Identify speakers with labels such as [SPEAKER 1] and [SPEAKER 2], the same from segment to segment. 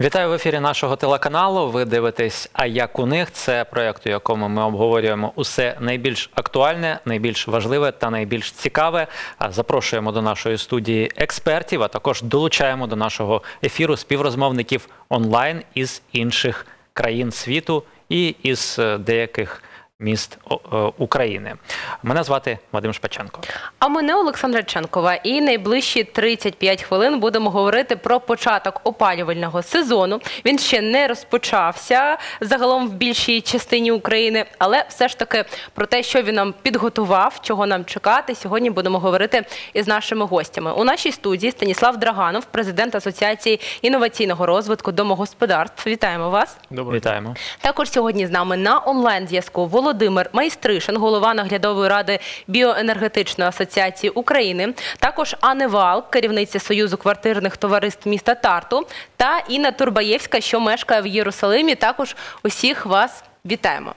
[SPEAKER 1] Вітаю в ефірі нашого телеканалу. Ви дивитесь А як у них. Це проєкт, у якому ми обговорюємо усе найбільш актуальне, найбільш важливе та найбільш цікаве. Запрошуємо до нашої студії експертів, а також долучаємо до нашого ефіру співрозмовників онлайн із інших країн світу і із е, деяких міст е, України. Мене звати Вадим Шпаченко.
[SPEAKER 2] А мене Олександра Ченкова. І найближчі 35 хвилин будемо говорити про початок опалювального сезону. Він ще не розпочався загалом в більшій частині України, але все ж таки про те, що він нам підготував, чого нам чекати. Сьогодні будемо говорити із нашими гостями. У нашій студії Станіслав Драганов, президент Асоціації інноваційного розвитку домогосподарств. Вітаємо вас.
[SPEAKER 3] Добре.
[SPEAKER 1] Вітаємо.
[SPEAKER 2] Також сьогодні з нами на онлайн зв'язку Володимир Майстришин, голова наглядової ради біоенергетичної асоціації України. Також Анне Вал, керівниця Союзу квартирних товариств міста Тарту, та Інна Турбаєвська, що мешкає в Єрусалимі. Також усіх вас вітаємо.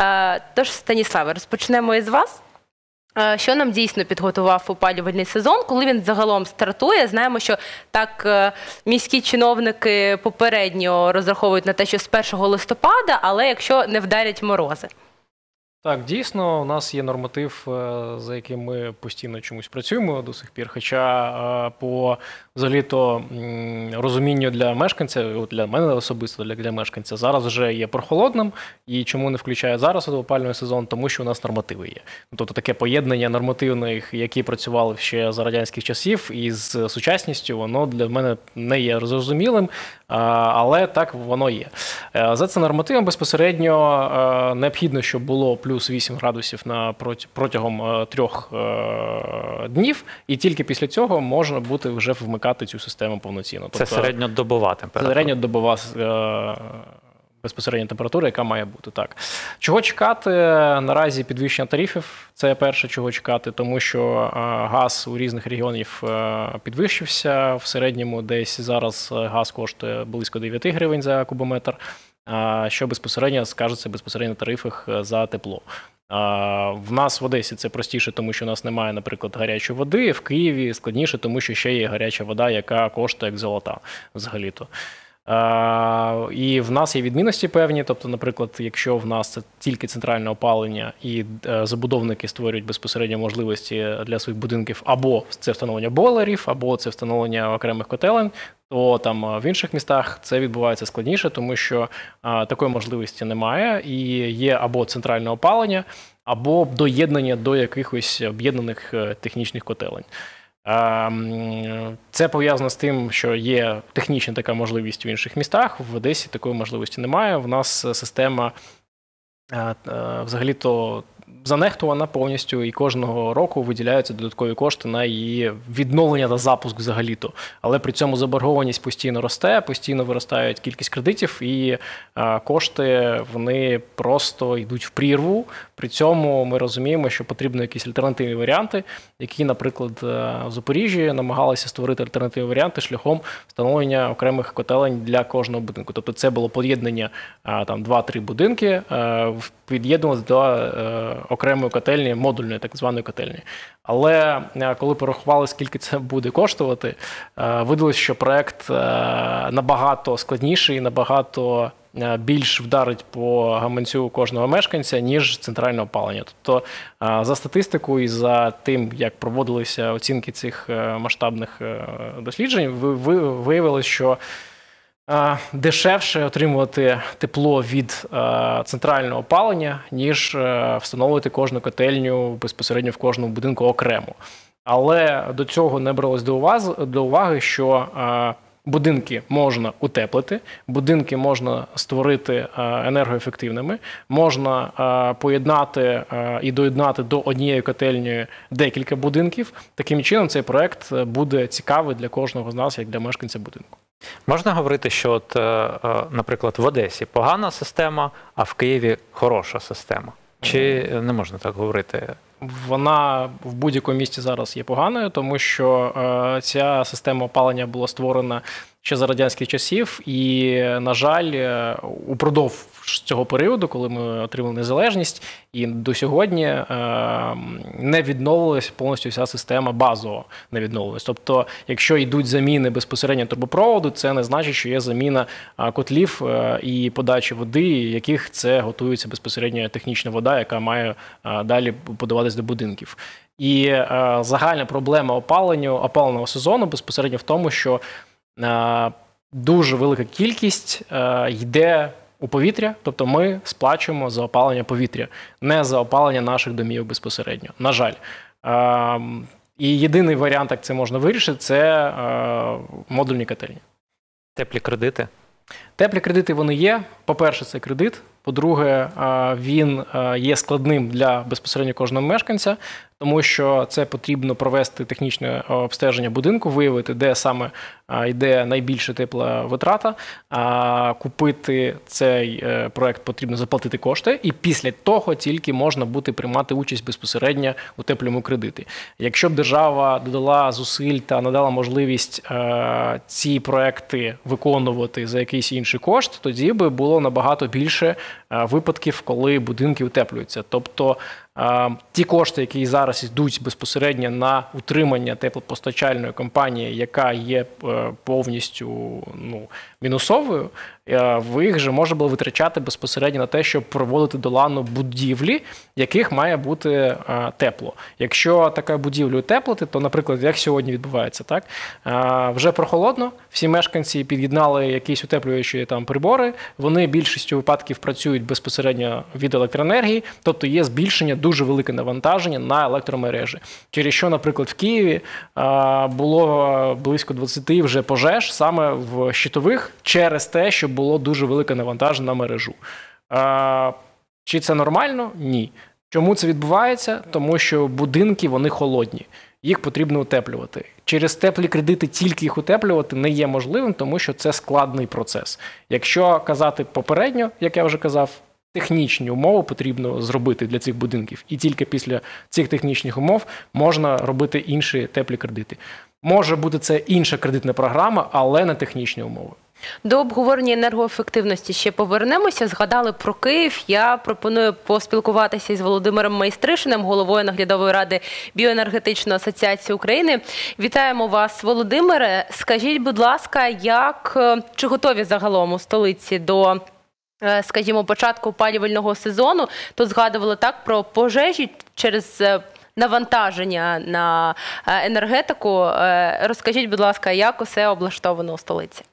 [SPEAKER 2] Е, Тож, Станіславе, розпочнемо із вас. Е, Що нам дійсно підготував опалювальний сезон, коли він загалом стартує? Знаємо, що так е, міські чиновники попередньо розраховують на те, що з 1 листопада, але якщо не вдарять морози.
[SPEAKER 3] Так, дійсно, у нас є норматив, е, за яким ми постійно чомусь працюємо до сих пір. Хоча е, по взагалі-то розумінню для мешканця, для мене особисто для, для мешканця, зараз вже є прохолодним. І чому не включає зараз опалювальний сезон? Тому що у нас нормативи є. Ну, Тобто таке поєднання нормативних, які працювали ще за радянських часів, із сучасністю, воно для мене не є зрозумілим, але так воно є. Е, За цим нормативом безпосередньо е, необхідно, щоб було плюс 8 градусів на протягом е, трьох е, днів, і тільки після цього можна буде вже вмикати цю систему повноцінно.
[SPEAKER 1] Це середньодобова температура.
[SPEAKER 3] середньодобова безпосередня температура, яка має бути так. Чого чекати наразі підвищення тарифів? Це перше, чого чекати, тому що е, газ у різних регіонів е, підвищився. В середньому десь зараз е, газ коштує близько 9 гривень за кубометр, що безпосередньо скажеться безпосередньо тарифах за тепло. В нас в Одесі це простіше, тому що у нас немає, наприклад, гарячої води. В Києві складніше, тому що ще є гаряча вода, яка коштує як золота взагалі-то. А, І в нас є відмінності певні. Тобто, наприклад, якщо в нас це тільки центральне опалення і е, забудовники створюють безпосередньо можливості для своїх будинків, або це встановлення бойлерів, або це встановлення окремих котелень, то там е, в інших містах це відбувається складніше, тому що такої можливості немає, і є або центральне опалення, або доєднання до якихось об'єднаних е, технічних котелень. Ем, Це пов'язано з тим, що є технічна така можливість в інших містах. В Одесі такої можливості немає. В нас система е, е, взагалі-то занехтувана повністю, і кожного року виділяються додаткові кошти на її відновлення та запуск взагалі-то. Але при цьому заборгованість постійно росте, постійно виростають кількість кредитів, і е, кошти вони просто йдуть в прірву. При цьому ми розуміємо, що потрібні якісь альтернативні варіанти, які, наприклад, е, в Запоріжжі намагалися створити альтернативні варіанти шляхом встановлення окремих котелень для кожного будинку. Тобто це було поєднання е, там 2-3 будинки, під'єднувалися до окремої котельні, модульної так званої котельні. Але е, коли порахували, скільки це буде коштувати, е, видалось, що проект е, набагато складніший, набагато більш вдарить по гаманцю кожного мешканця, ніж центральне опалення. Тобто, за статистикою і за тим, як проводилися оцінки цих масштабних досліджень, ви- ви- виявилось, що дешевше отримувати тепло від е, центрального опалення, ніж е, встановити кожну котельню безпосередньо в кожному будинку окремо. Але до цього не бралось до уваги, до уваги що е, будинки можна утеплити, будинки можна створити е, енергоефективними, можна е, поєднати е, і доєднати до однієї котельні декілька будинків. Таким чином, цей проект е, буде цікавий для кожного з нас, як для мешканця будинку.
[SPEAKER 1] Можна говорити, що, от, е, е, наприклад, в Одесі погана система, а в Києві хороша система. Чи не можна так говорити?
[SPEAKER 3] вона в будь-якому місті зараз є поганою, тому що е, ця система опалення була створена ще за радянських часів, і, на жаль, е, упродовж цього періоду, коли ми отримали незалежність, і до сьогодні е, не відновилась повністю вся система базово не відновилась. Тобто, якщо йдуть заміни безпосередньо трубопроводу, це не значить, що є заміна котлів і подачі води, яких це готується безпосередньо технічна вода, яка має далі подаватись до будинків. І е, загальна проблема опалення опаленого сезону безпосередньо в тому, що е, дуже велика кількість е, йде у повітря, тобто ми сплачуємо за опалення повітря, не за опалення наших домів безпосередньо. На жаль. Е, і єдиний варіант, як це можна вирішити, це е, модульні котельні.
[SPEAKER 1] Теплі кредити.
[SPEAKER 3] Теплі кредити вони є. По-перше, це кредит. По-друге, він є складним для безпосередньо кожного мешканця тому що це потрібно провести технічне обстеження будинку, виявити, де саме йде найбільша тепла витрата. А купити цей е, проект потрібно заплатити кошти, і після того тільки можна буде приймати участь безпосередньо у теплому кредиті. Якщо б держава додала зусиль та надала можливість е, ці проекти виконувати за якийсь інший кошт, тоді би було набагато більше е, випадків, коли будинки утеплюються. Тобто Ті кошти, які зараз йдуть безпосередньо на утримання теплопостачальної компанії, яка є е, повністю ну, мінусовою, е, ви їх же можна було витрачати безпосередньо на те, щоб проводити долану будівлі, яких має бути е, тепло. Якщо така будівля утеплити, то, наприклад, як сьогодні відбувається, так вже прохолодно, всі мешканці під'єднали якісь утеплюючі там прибори. Вони більшістю випадків працюють безпосередньо від електроенергії, тобто є збільшення дуже велике навантаження на електромережі. Через що, наприклад, в Києві було близько 20 вже пожеж саме в щитових через те, що було дуже велике навантаження на мережу. Чи це нормально? Ні. Чому це відбувається? Тому що будинки вони холодні, їх потрібно утеплювати. Через теплі кредити тільки їх утеплювати не є можливим, тому що це складний процес. Якщо казати попередньо, як я вже казав, технічні умови потрібно зробити для цих будинків, і тільки після цих технічних умов можна робити інші теплі кредити. Може бути це інша кредитна програма, але не технічні умови.
[SPEAKER 2] До обговорення енергоефективності ще повернемося. Згадали про Київ. Я пропоную поспілкуватися із Володимиром Майстришиним, головою наглядової ради біоенергетичної асоціації України. Вітаємо вас, Володимире. Скажіть, будь ласка, як чи готові загалом у столиці до Е, скажімо, початку опалювального сезону, то згадували так про пожежі через е, навантаження на е, енергетику. Розкажіть, будь ласка, як усе облаштовано у столиці?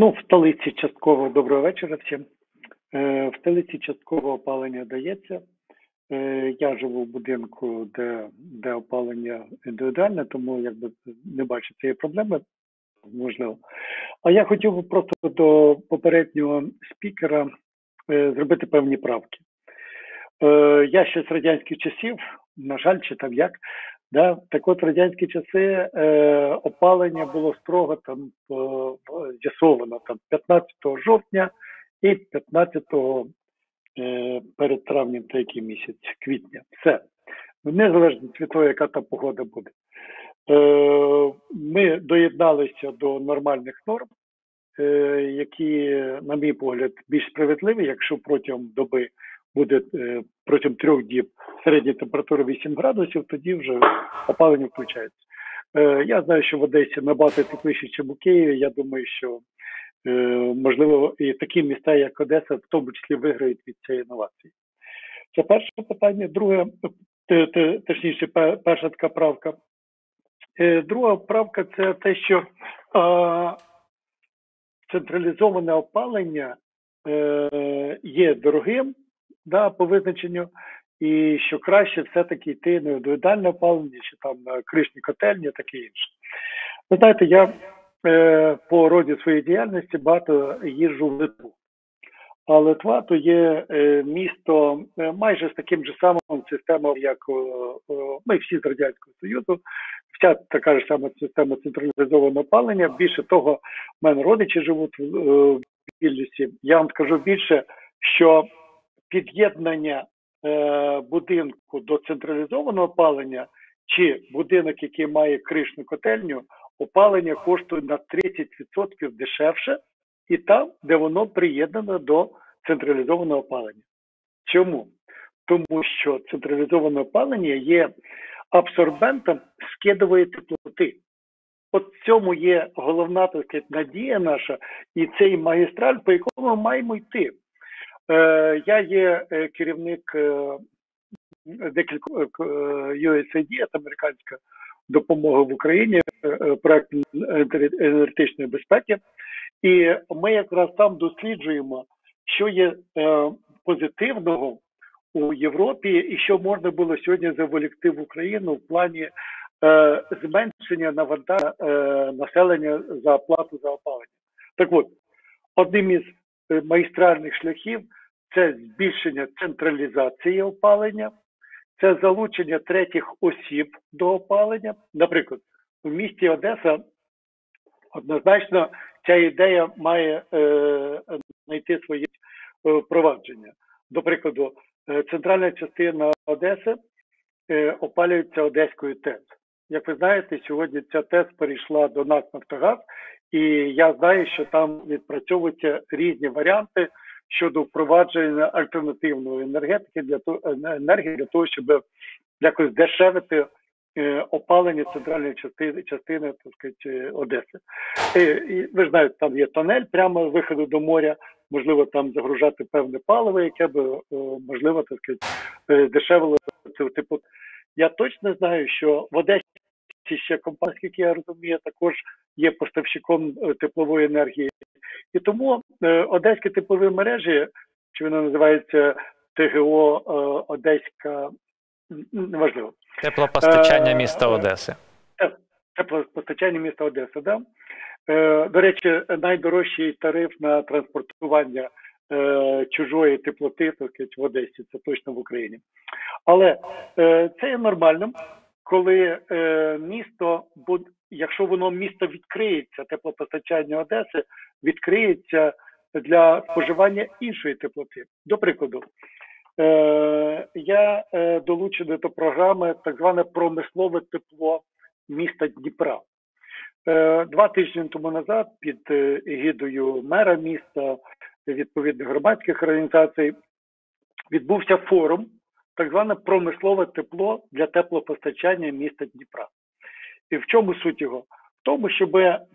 [SPEAKER 4] Ну, в столиці частково доброго вечора всім. В столиці частково опалення дається. Я живу в будинку, де де опалення індивідуальне, тому якби не бачу цієї проблеми можливо. А я хотів би просто до попереднього спікера е, зробити певні правки. Е, Я ще з радянських часів, на жаль, читав як. Да? Так от в радянські часи е, опалення було строго там е, з'ясовано там 15 жовтня і 15 е, перед травнем та який місяць, квітня. Все. Незалежно від того, яка там погода буде. Е, ми доєдналися до нормальних норм, е, які, на мій погляд, більш справедливі, якщо протягом доби буде е, протягом трьох діб середня температура 8 градусів, тоді вже опалення включається. Я знаю, що в Одесі набагато тепліше, ніж у Києві. Я думаю, що можливо і такі міста, як Одеса, в тому числі виграють від цієї інновації. Це перше питання. Друге, точніше, перша така правка. Е, друга правка це те, що централізоване опалення е, є дорогим да, по визначенню, і що краще все-таки йти на індивідуальне опалення, чи там на кришні котельні, таке інше. Ви знаєте, я е, по роді своєї діяльності багато їжджу в Литву. А Литва то є е, місто е, майже з таким же самим системою, як ми всі з радянського союзу. Вся така ж сама система централізованого опалення. Більше того, в мене родичі живуть в е, Вільнюсі. Я вам скажу більше, що під'єднання е, будинку до централізованого опалення, чи будинок, який має кришну котельню, опалення коштує на 30% дешевше, і там, де воно приєднано до централізованого опалення. Чому? Тому що централізоване опалення є абсорбентом скидової теплоти. От в цьому є головна так сказати, надія наша, і цей магістраль, по якому ми маємо йти. Е, Я є е, керівник е, декількох USAID, це американська допомога в Україні, проект енергетичної- безпеки. І ми якраз там досліджуємо, що є позитивного у Європі, і що можна було сьогодні заволікти в Україну в плані зменшення навантаження населення за оплату за опалення. Так от, одним із магістральних шляхів це збільшення централізації опалення, це залучення третіх осіб до опалення. Наприклад, в місті Одеса однозначно ця ідея має е, знайти своє е, впровадження. До прикладу, е, центральна частина Одеси е, опалюється Одеською ТЕЦ. Як ви знаєте, сьогодні ця ТЕЦ перейшла до НАК «Нафтогаз», і я знаю, що там відпрацьовуються різні варіанти щодо впровадження альтернативної енергетики для того енергії для того, щоб якось дешевити е, опалення центральної частини частини так сказати, Одеси. Е, і ви ж знаєте, там є тонель прямо виходу до моря. Можливо, там загружати певне паливо, яке е, можливо так сказати, е, дешевило це типу. Я точно знаю, що в Одесі ще компанія, скільки я розумію, також є поставщиком е, теплової енергії. І тому е, одеські теплові мережі, чи вона називається ТГО е, Одеська, неважливо,
[SPEAKER 1] Теплопостачання міста Одеси.
[SPEAKER 4] теплопостачання міста Одеса. Да? До речі, найдорожчий тариф на транспортування е, чужої теплоти так в Одесі, це точно в Україні. Але е, це є нормальним, коли е, місто, буд- якщо воно місто відкриється, теплопостачання Одеси відкриється для споживання іншої теплоти. До прикладу, е, я е, долучений до програми так зване промислове тепло міста Дніпра. Е, Два тижні тому назад під е, егідою мера міста, відповідних громадських організацій, відбувся форум, так зване промислове тепло для теплопостачання міста Дніпра. І в чому суть його? В тому, щоб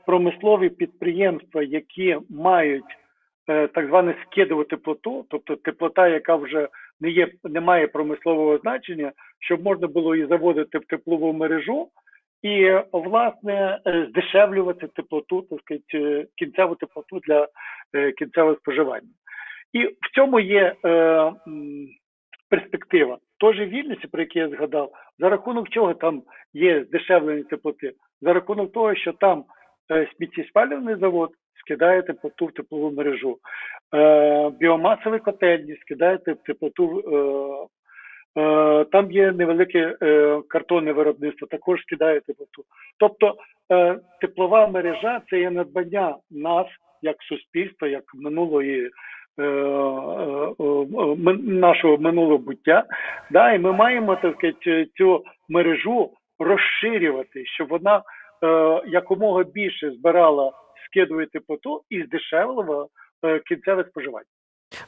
[SPEAKER 4] промислові підприємства, які мають е, так зване скидову теплоту, тобто теплота, яка вже не є, не має промислового значення, щоб можна було її заводити в теплову мережу і власне е, здешевлювати теплоту, так сказати, е, кінцеву теплоту для кінцевого споживання. І в цьому є е, перспектива. Тож Вільниці, про який я згадав, за рахунок чого там є здешевлення теплоти? За рахунок того, що там е, сміттєспалювальний завод скидає теплоту в теплову мережу, е, біомасові котельні скидає теп- теплоту. Е, Е, Там є невелике картонне виробництво, також скидає теплоту. Тобто теплова мережа це є надбання нас як суспільства, як минулої ми- нашого минулого буття. Да, і ми маємо таке цю мережу розширювати, щоб вона е, якомога більше збирала скидувати поту і здешевила е, кінцеве споживання.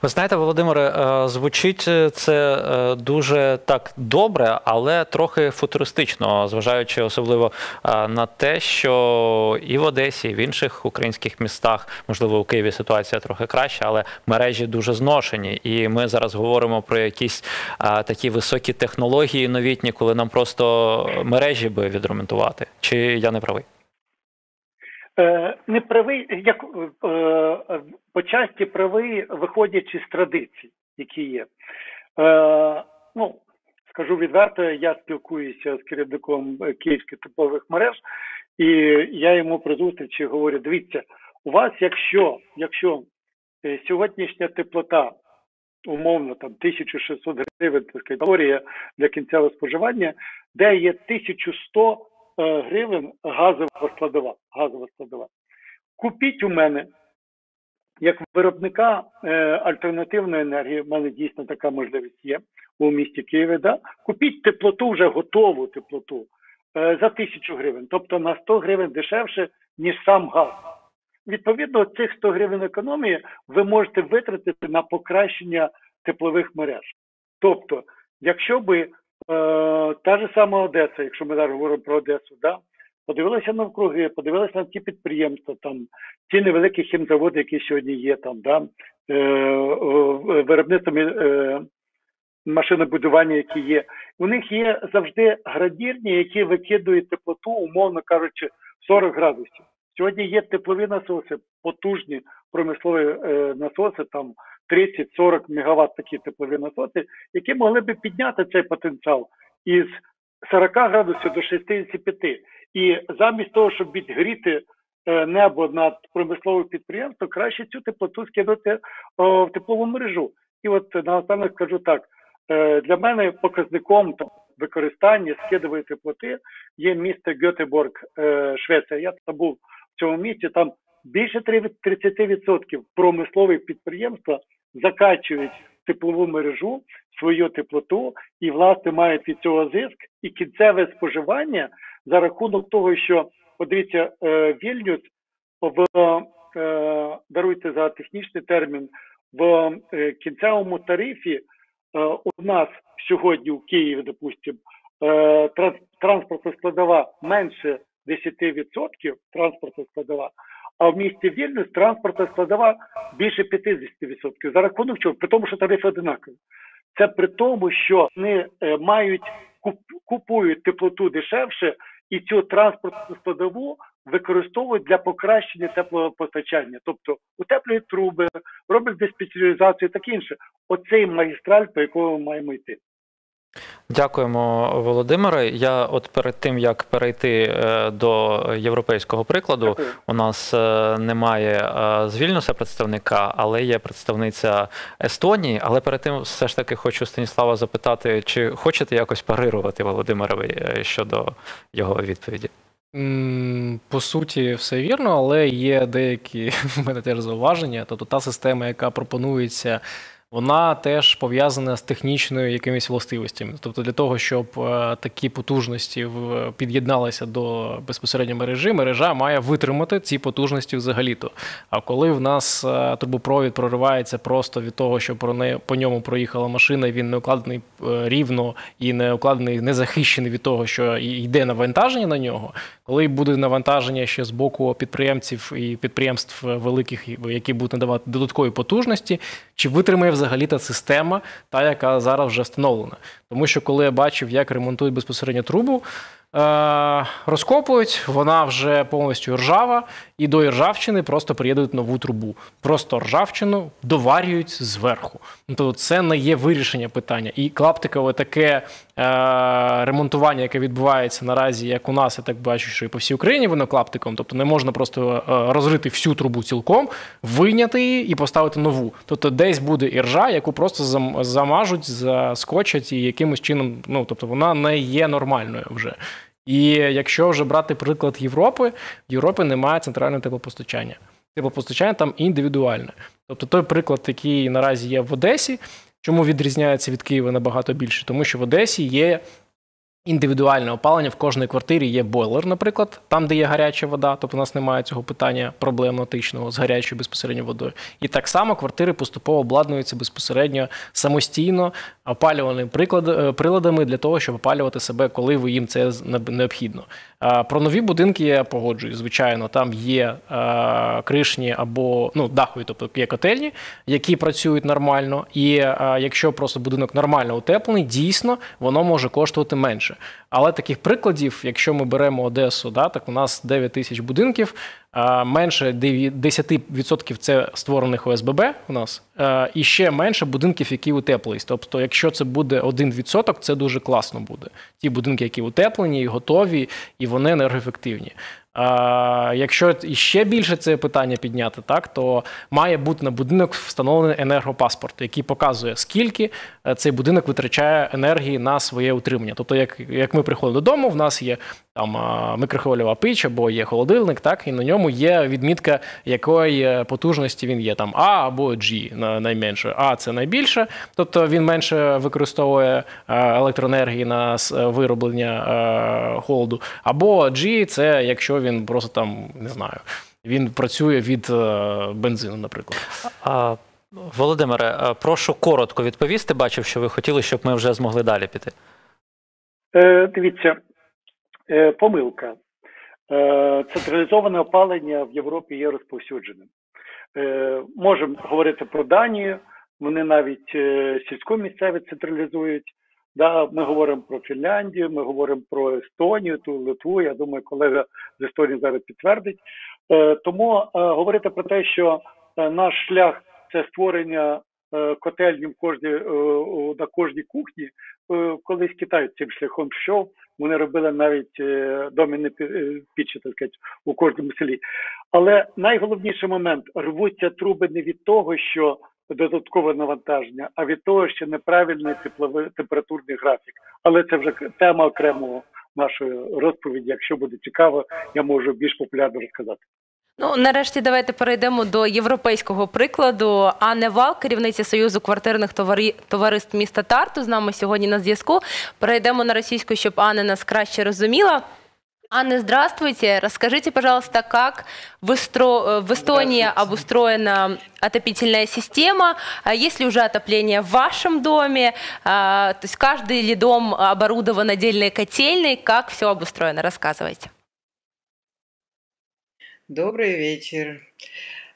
[SPEAKER 1] Ви знаєте, Володимире, е, звучить це е, дуже так добре, але трохи футуристично, зважаючи особливо е, на те, що і в Одесі, і в інших українських містах, можливо, у Києві ситуація трохи краща, але мережі дуже зношені. І ми зараз говоримо про якісь е, такі високі технології новітні, коли нам просто мережі би відремонтувати. Чи я не правий?
[SPEAKER 4] Е, не правий, як е, е, по часті правий, виходячи з традицій, які є. Е, ну, скажу відверто, я спілкуюся з керівником київських типових мереж, і я йому при зустрічі говорю: дивіться, у вас, якщо, якщо е, сьогоднішня теплота, умовно там 1600 гривень, калорія для кінцевого споживання, де є 1100 е, гривень газова складова. Газова складова. Купіть у мене як виробника е, альтернативної енергії, в мене дійсно така можливість є у місті Києві. Да? Купіть теплоту, вже готову теплоту е, за тисячу гривень, тобто на 100 гривень дешевше, ніж сам газ. Відповідно, цих 100 гривень економії ви можете витратити на покращення теплових мереж. Тобто, якщо би е, та ж сама Одеса, якщо ми зараз говоримо про Одесу, да, подивилися навкруги, подивилися на ті підприємства, там ті невеликі хімзаводи, які сьогодні є, там да е, виробництво е, машинобудування, які є. У них є завжди градірні, які викидують теплоту, умовно кажучи, 40 градусів. Сьогодні є теплові насоси, потужні промислові е, насоси, там 30-40 мегаватт такі теплові насоси, які могли би підняти цей потенціал із 40 градусів до 65. І замість того, щоб відгріти е, небо над промисловим підприємством, краще цю теплоту скинути в теплову мережу. І от наостанок скажу так: е, для мене показником використання скидової теплоти є місто Гетеборг, е, Швеція. Я там був в цьому місті. Там більше 30% промислових підприємства закачують теплову мережу свою теплоту і власне мають від цього зиск. І кінцеве споживання за рахунок того, що подивіться, е, Вільнюс в е, даруйте за технічний термін в е, кінцевому тарифі у нас сьогодні у Києві, допустимо, транспортна складова менше 10% транспортна складова, а в місті Вільнюс транспортна складова більше 50%. За рахунок чого? При тому, що тарифи одинакові. Це при тому, що вони мають купують теплоту дешевше, і цю транспортну складову використовують для покращення теплопостачання, тобто утеплюють труби, роблять деспеціалізацію, таке інше. Оцей магістраль, по якому ми маємо йти.
[SPEAKER 1] Дякуємо, Володимире. Я от перед тим як перейти е, до європейського прикладу, Дякую. у нас е, немає е, з Вільнюса представника, але є представниця Естонії. Але перед тим, все ж таки, хочу Станіслава запитати, чи хочете якось парирувати Володимирові щодо його відповіді?
[SPEAKER 3] По суті, все вірно, але є деякі в мене теж зауваження. Тобто та система, яка пропонується вона теж пов'язана з технічною якимись властивостями. Тобто, для того, щоб е, такі потужності під'єдналися до безпосередньо мережі, мережа має витримати ці потужності взагалі-то. А коли в нас е, трубопровід проривається просто від того, що про не по ньому проїхала машина, він не укладений е, рівно і не укладений, не захищений від того, що йде навантаження на нього. Коли буде навантаження ще з боку підприємців і підприємств великих, які будуть надавати додаткові потужності, чи витримає взагалі та система, та яка зараз вже встановлена? Тому що коли я бачив, як ремонтують безпосередньо трубу. Е, розкопують, вона вже повністю ржава, і до ржавчини просто приєднують нову трубу. Просто ржавчину доварюють зверху. Тобто це не є вирішення питання. І клаптикове таке е, ремонтування, яке відбувається наразі, як у нас, я так бачу, що і по всій Україні воно клаптиком. Тобто не можна просто е, розрити всю трубу цілком, вийняти її і поставити нову. Тобто десь буде іржа, яку просто замажуть, заскочать і якимось чином, ну тобто вона не є нормальною вже. І якщо вже брати приклад Європи, в Європі немає центрального теплопостачання. Теплопостачання там індивідуальне. Тобто той приклад, який наразі є в Одесі, чому відрізняється від Києва набагато більше, тому що в Одесі є індивідуальне опалення в кожній квартирі є бойлер, наприклад, там, де є гаряча вода, тобто у нас немає цього питання проблематичного з гарячою безпосередньо водою. І так само квартири поступово обладнуються безпосередньо самостійно опалюваними е, приладами для того, щоб опалювати себе, коли ви їм це необхідно. Про нові будинки я погоджуюсь, звичайно, там є кришні або ну, дахові, тобто є котельні, які працюють нормально. І якщо просто будинок нормально утеплений, дійсно воно може коштувати менше. Але таких прикладів, якщо ми беремо Одесу, да, так у нас 9 тисяч будинків, менше 10% це створених ОСББ у нас, і ще менше будинків, які утеплились. Тобто, якщо це буде 1%, це дуже класно буде. Ті будинки, які утеплені, і готові, і вони енергоефективні. Якщо ще більше це питання підняти, так то має бути на будинок встановлений енергопаспорт, який показує, скільки е, цей будинок витрачає енергії на своє утримання. Тобто, як як ми приходимо додому, в нас є там микрохвильова піч або є холодильник, так і на ньому є відмітка, якої потужності він є там А або G найменше. А це найбільше, тобто він менше використовує електроенергії на вироблення холоду. Або G – це якщо він просто там не знаю, він працює від бензину, наприклад.
[SPEAKER 1] Володимире, прошу коротко відповісти. Бачив, що ви хотіли, щоб ми вже змогли далі піти.
[SPEAKER 4] Е, Дивіться, е, помилка. Е, Централізоване опалення в Європі є розповсюдженим. Е, Можемо говорити про Данію, вони навіть е, сільську місцевість централізують. Да, Ми говоримо про Фінляндію, ми говоримо про Естонію, ту Литву. Я думаю, колега з Естонії зараз підтвердить. Е, Тому е, говорити про те, що е, наш шлях це створення е, котельні в кожній е, на кожній кухні. Е, колись Китай цим шляхом йшов. Вони робили навіть доміни пічі, так сказати, у кожному селі. Але найголовніший момент рвуться труби не від того, що додаткове навантаження, а від того, що неправильний тепловий температурний графік. Але це вже тема окремого нашої розповіді. Якщо буде цікаво, я можу більш популярно розказати.
[SPEAKER 2] Ну, нарешті, давайте перейдемо до європейського прикладу. Анне Вал, керівниця Союзу квартирних товарі... товариств міста Тарту, з нами сьогодні на зв'язку. Перейдемо на російську, щоб Анна нас краще розуміла. Анна, здравствуйте. Расскажите, пожалуйста, как в, Эстро... в Эстонии обустроена отопительная система? Есть ли уже отопление в вашем доме? То есть каждый ли дом оборудован отдельной котельной? Как все обустроено? Рассказывайте.
[SPEAKER 5] Добрый вечер.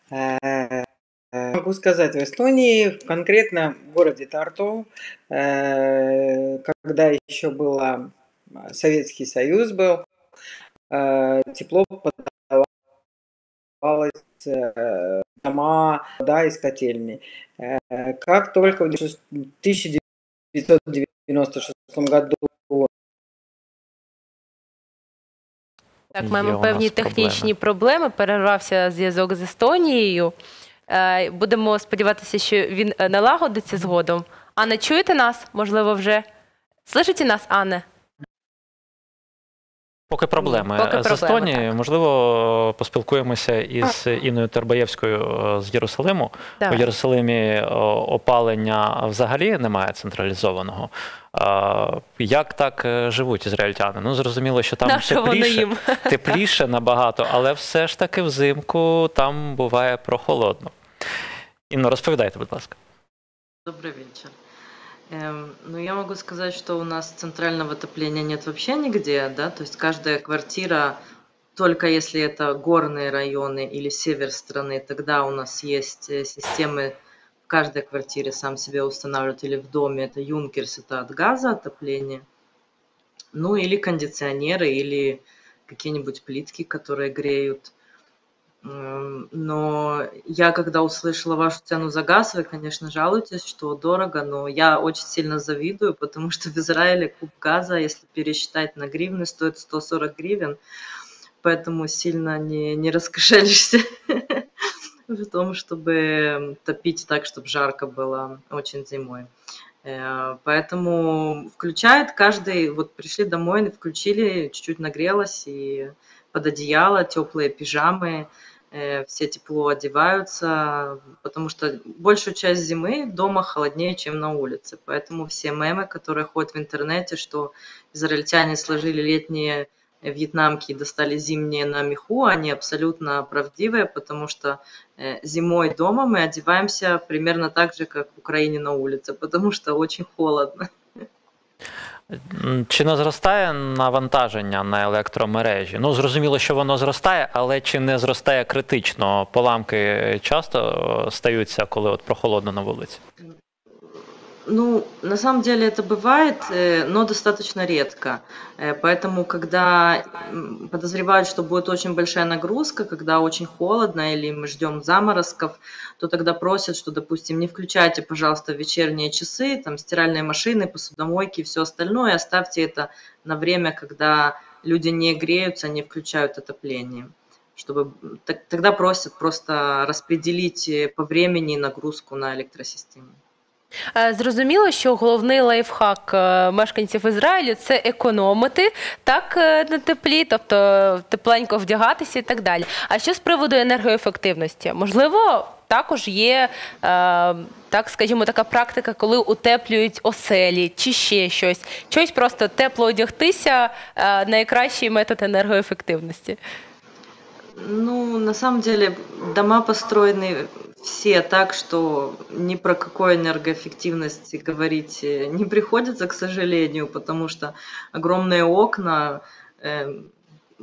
[SPEAKER 5] Э, могу сказать, в Эстонии, конкретно в городе Тарту, э, когда еще был Советский Союз был, э, тепло подавалось дома, да, из котельни. Как только в 1996 году
[SPEAKER 2] Так, маємо певні технічні проблеми. Перервався зв'язок з Естонією. Е, будемо сподіватися, що він е, налагодиться згодом. Анна, чуєте нас? Можливо, вже слышите нас, Анне?
[SPEAKER 1] Поки проблеми Поки з Естонії. Можливо, поспілкуємося із Інною Тербаєвською е, з Єрусалиму. Давай. У Єрусалимі опалення взагалі немає централізованого. Як так е, живуть ізраїльтяни? Ну, зрозуміло, що там тепліше, тепліше набагато, але все ж таки взимку там буває прохолодно. Інно, розповідайте, будь ласка.
[SPEAKER 6] Добрий вечір. Эм, ну, я могу сказать, что у нас центрального отопления нет вообще нигде, да, то есть каждая квартира, только если это горные районы или север страны, тогда у нас есть э, системы каждой квартире сам себе устанавливать или в доме, это юнкерс, это от газа отопление. Ну или кондиционеры, или какие-нибудь плитки, которые греют. Но я, когда услышала вашу цену за газ, вы, конечно, жалуетесь, что дорого, но я очень сильно завидую, потому что в Израиле куб газа, если пересчитать на гривны, стоит 140 гривен, поэтому сильно не, не раскошелишься. в том, чтобы топить так, чтобы жарко было очень зимой. Э, поэтому включает каждый, вот пришли домой, включили, чуть-чуть нагрелось, и под одеяло, теплые пижамы, все тепло одеваются, потому что большую часть зимы дома холоднее, чем на улице. Поэтому все мемы, которые ходят в интернете, что израильтяне сложили летние вьетнамки достали зимние на меху, они абсолютно правдивые, потому что э, зимой дома мы одеваемся примерно так же, как в Украине на улице, потому что очень холодно.
[SPEAKER 1] Чи не зростає навантаження на електромережі? Ну, зрозуміло, що воно зростає, але чи не зростає критично? Поламки часто стаються, коли от прохолодно на вулиці?
[SPEAKER 6] Ну, на самом деле это бывает, э, но достаточно редко. Э, поэтому, когда подозревают, что будет очень большая нагрузка, когда очень холодно или мы ждем заморозков, то тогда просят, что, допустим, не включайте, пожалуйста, вечерние часы, там, стиральные машины, посудомойки и все остальное, оставьте это на время, когда люди не греются, не включают отопление чтобы тогда просят просто распределить э, по времени нагрузку на электросистему.
[SPEAKER 2] Е, Зрозуміло, що головний лайфхак е, мешканців Ізраїлю це економити так е, на теплі, тобто тепленько вдягатися і так далі. А що з приводу енергоефективності? Можливо, також є так, скажімо, така практика, коли утеплюють оселі чи ще щось. Щось просто тепло одягтися найкращий метод енергоефективності.
[SPEAKER 6] Ну, на самом деле, дома построены все так, что ни про какой энергоэффективности говорить э, не приходится, к сожалению, потому что огромные окна, эм,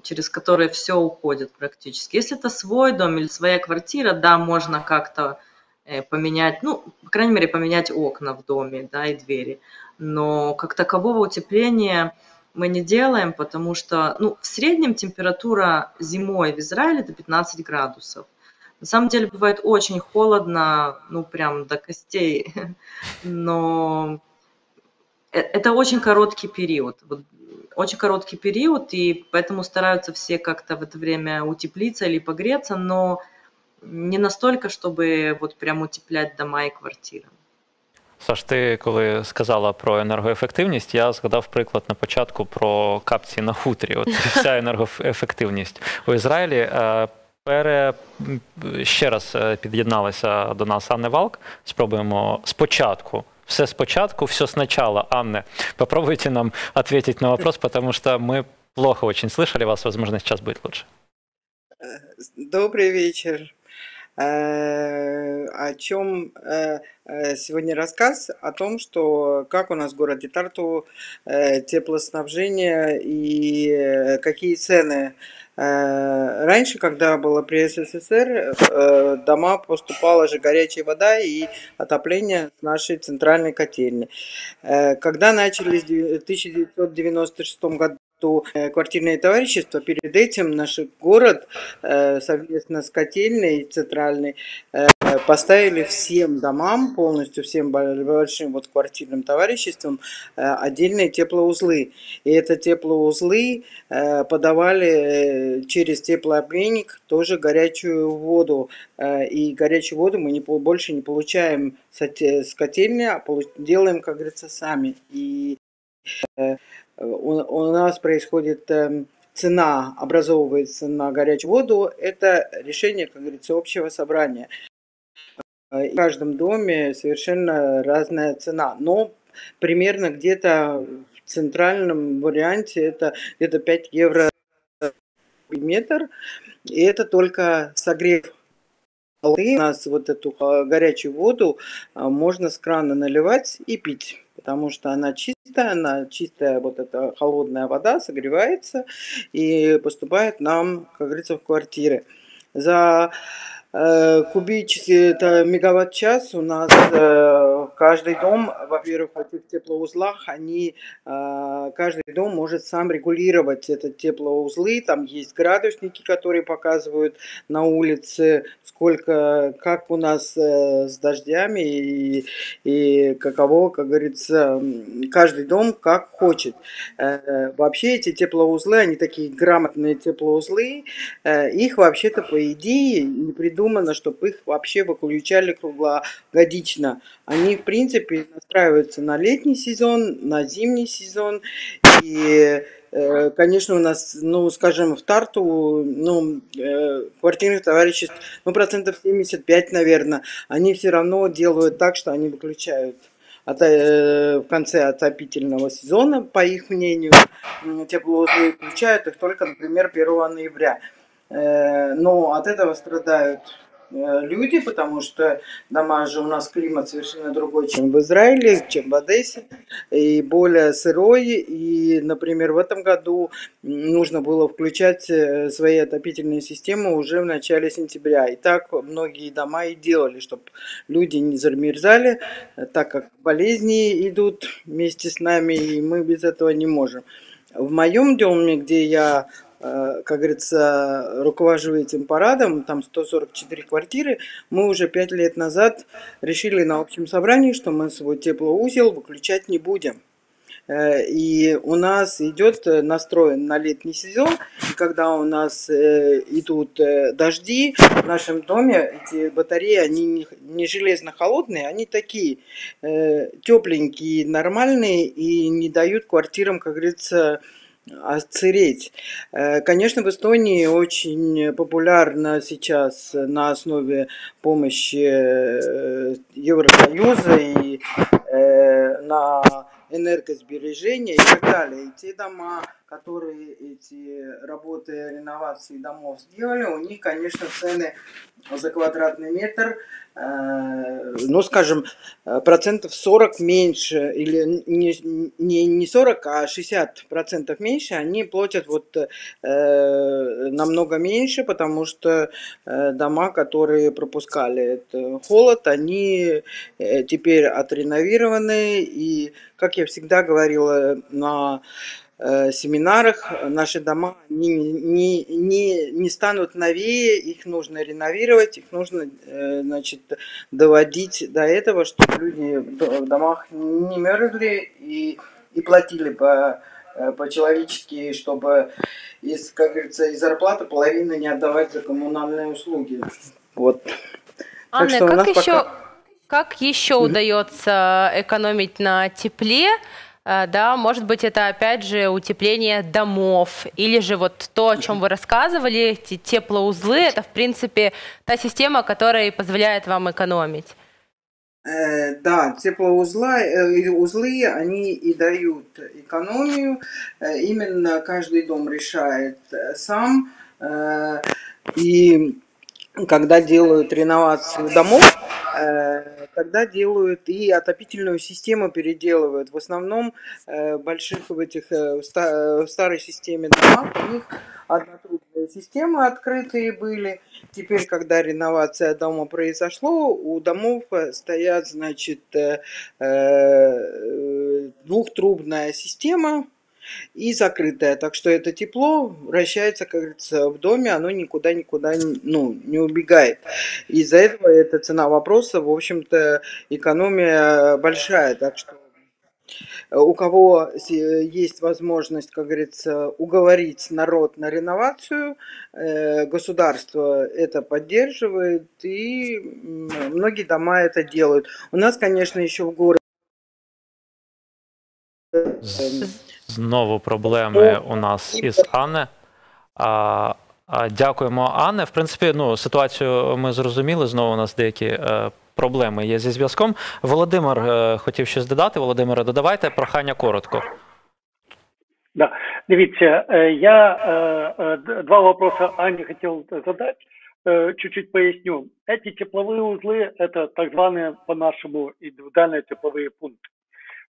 [SPEAKER 6] через которые все уходит практически. Если это свой дом или своя квартира, да, можно как-то э, поменять, ну, по крайней мере, поменять окна в доме, да, и двери. Но как такового утепления мы не делаем, потому что, ну, в среднем температура зимой в Израиле это 15 градусов. На самом деле бывает очень холодно, ну, прям до костей, но э- это очень короткий период. Вот очень короткий период, и поэтому стараются все как-то в это время утеплиться или погреться, но не настолько, чтобы вот прям утеплять дома и квартиры.
[SPEAKER 1] Саш, ти коли сказала про енергоефективність, я згадав приклад на початку про капці на хутрі. От вся енергоефективність у Ізраїлі. е, Пере м, ще раз е, під'єдналася до нас Анне Валк. Спробуємо спочатку. Все спочатку, все сначала. Анне, попробуйте нам ответить на вопрос, потому что мы плохо очень слышали вас. Возможно, сейчас будет лучше.
[SPEAKER 5] Добрый вечер. Э, О чем э, э, сегодня рассказ? О том, что как у нас в городе Тарту теплоснабжение и какие цены. Раньше, когда было при СССР, дома поступала же горячая вода и отопление с нашей центральной котельни. Э, Когда начались в 1996 году э, квартирное товарищество, перед этим наш город э, совместно с котельной центральной э, поставили всем домам, полностью всем бо- большим вот квартирным товариществам отдельные теплоузлы. И это теплоузлы подавали через теплообменник тоже горячую воду. И горячую воду мы не, больше не получаем с оте- с котельни, а делаем, как говорится, сами. И у, у нас происходит эм, цена, образовывается на горячую воду, это решение, как говорится, общего собрания. Э, и В каждом доме совершенно разная цена, но примерно где-то в центральном варианте это где-то 5 евро метр, и это только согрев. У нас вот эту а, горячую воду а, можно с крана наливать и пить, потому что она чистая, она чистая, вот эта холодная вода согревается и поступает нам, как говорится, в квартиры. За э, кубический это мегаватт-час у нас э, каждый дом, во-первых, в этих теплоузлах, они, э, каждый дом может сам регулировать это теплоузлы, там есть градусники, которые показывают на улице, сколько, как у нас э, с дождями и, и каково, как говорится, каждый дом как хочет. Э, Вообще эти теплоузлы, они такие грамотные теплоузлы, э, их вообще-то по идее не придумано, чтобы их вообще выключали круглогодично. Они, в принципе, настраиваются на летний сезон, на зимний сезон. И, э, конечно, у нас, ну, скажем, в Тарту, ну, э, квартирных товариществ, ну, процентов 75, наверное, они все равно делают так, что они выключают от, э, в конце отопительного сезона, по их мнению, м, теплоузлы включают их только, например, 1 ноября. Э, Но от этого страдают э, люди, потому что дома же у нас климат совершенно другой, чем в Израиле, чем в Одессе, и более сырой. И, например, в этом году нужно было включать э, свои отопительные системы уже в начале сентября. И так многие дома и делали, чтобы люди не замерзали, так как болезни идут вместе с нами, и мы без этого не можем. В моем доме, где я как говорится, руковожу этим парадом, там 144 квартиры, мы уже пять лет назад решили на общем собрании, что мы свой теплоузел выключать не будем. Э, И у нас идет э, настроен на летний сезон. И когда у нас э, идут э, дожди, в нашем доме эти батареи, они не, железно-холодные, они такие э, тепленькие, нормальные и не дают квартирам, как говорится, отсыреть. Э, Конечно, в Эстонии очень популярно сейчас на основе помощи э, Евросоюза и э, на энергосбережение и так далее. И те дома, которые эти работы реновации домов сделали, у них, конечно, цены за квадратный метр, э, ну, скажем, э, процентов 40 меньше, или не, не, не 40, а 60 процентов меньше, они платят вот э, намного меньше, потому что э, дома, которые пропускали этот холод, они э, теперь отреновированы, и, как я всегда говорила на э, семинарах, наши дома не, не, не, не станут новее, их нужно реновировать, их нужно э, значит, доводить до этого, чтобы люди в до- в домах не мерзли и, и платили по, э, по-человечески, чтобы, из, как говорится, из зарплаты половину не отдавать за коммунальные услуги. Вот. Так
[SPEAKER 2] Анна,
[SPEAKER 5] что у
[SPEAKER 2] как еще,
[SPEAKER 5] пока-
[SPEAKER 2] как еще удается экономить на тепле? Э, Да, может быть, это опять же утепление домов, или же вот то, о чем вы рассказывали, эти теплоузлы, это, в принципе, та система, которая позволяет вам экономить.
[SPEAKER 5] Э, Да, теплоузла, э, узлы, они и дают экономию. Э, Именно каждый дом решает э, сам. Э, И когда делают реновацию домов, э, тогда делают и отопительную систему переделывают. В основном э, больших в этих э, в ста- в старой системе домах у них однотрубные системы открытые были. Теперь, когда реновация дома произошло, у домов э, стоят, значит, э, э, двухтрубная система и закрытая. Так что это тепло вращается, как говорится, в доме, оно никуда-никуда ну, не убегает. Из-за этого эта цена вопроса, в общем-то, экономия большая. Так что у кого есть возможность, как говорится, уговорить народ на реновацию, э, государство это поддерживает, и многие дома это делают. У нас, конечно, еще в городе
[SPEAKER 1] Знову проблеми у нас із Анне. А, а, дякуємо, Анне. В принципі, ну, ситуацію ми зрозуміли. Знову у нас деякі е, проблеми є зі зв'язком. Володимир е, хотів щось додати. Володимире, додавайте прохання коротко.
[SPEAKER 4] Да, дивіться, е, я е, е, д- два вопроса Ане хотел задать. Э, Чуть-чуть поясню. Эти тепловые узлы – это так званые по-нашему индивидуальные тепловые пункты.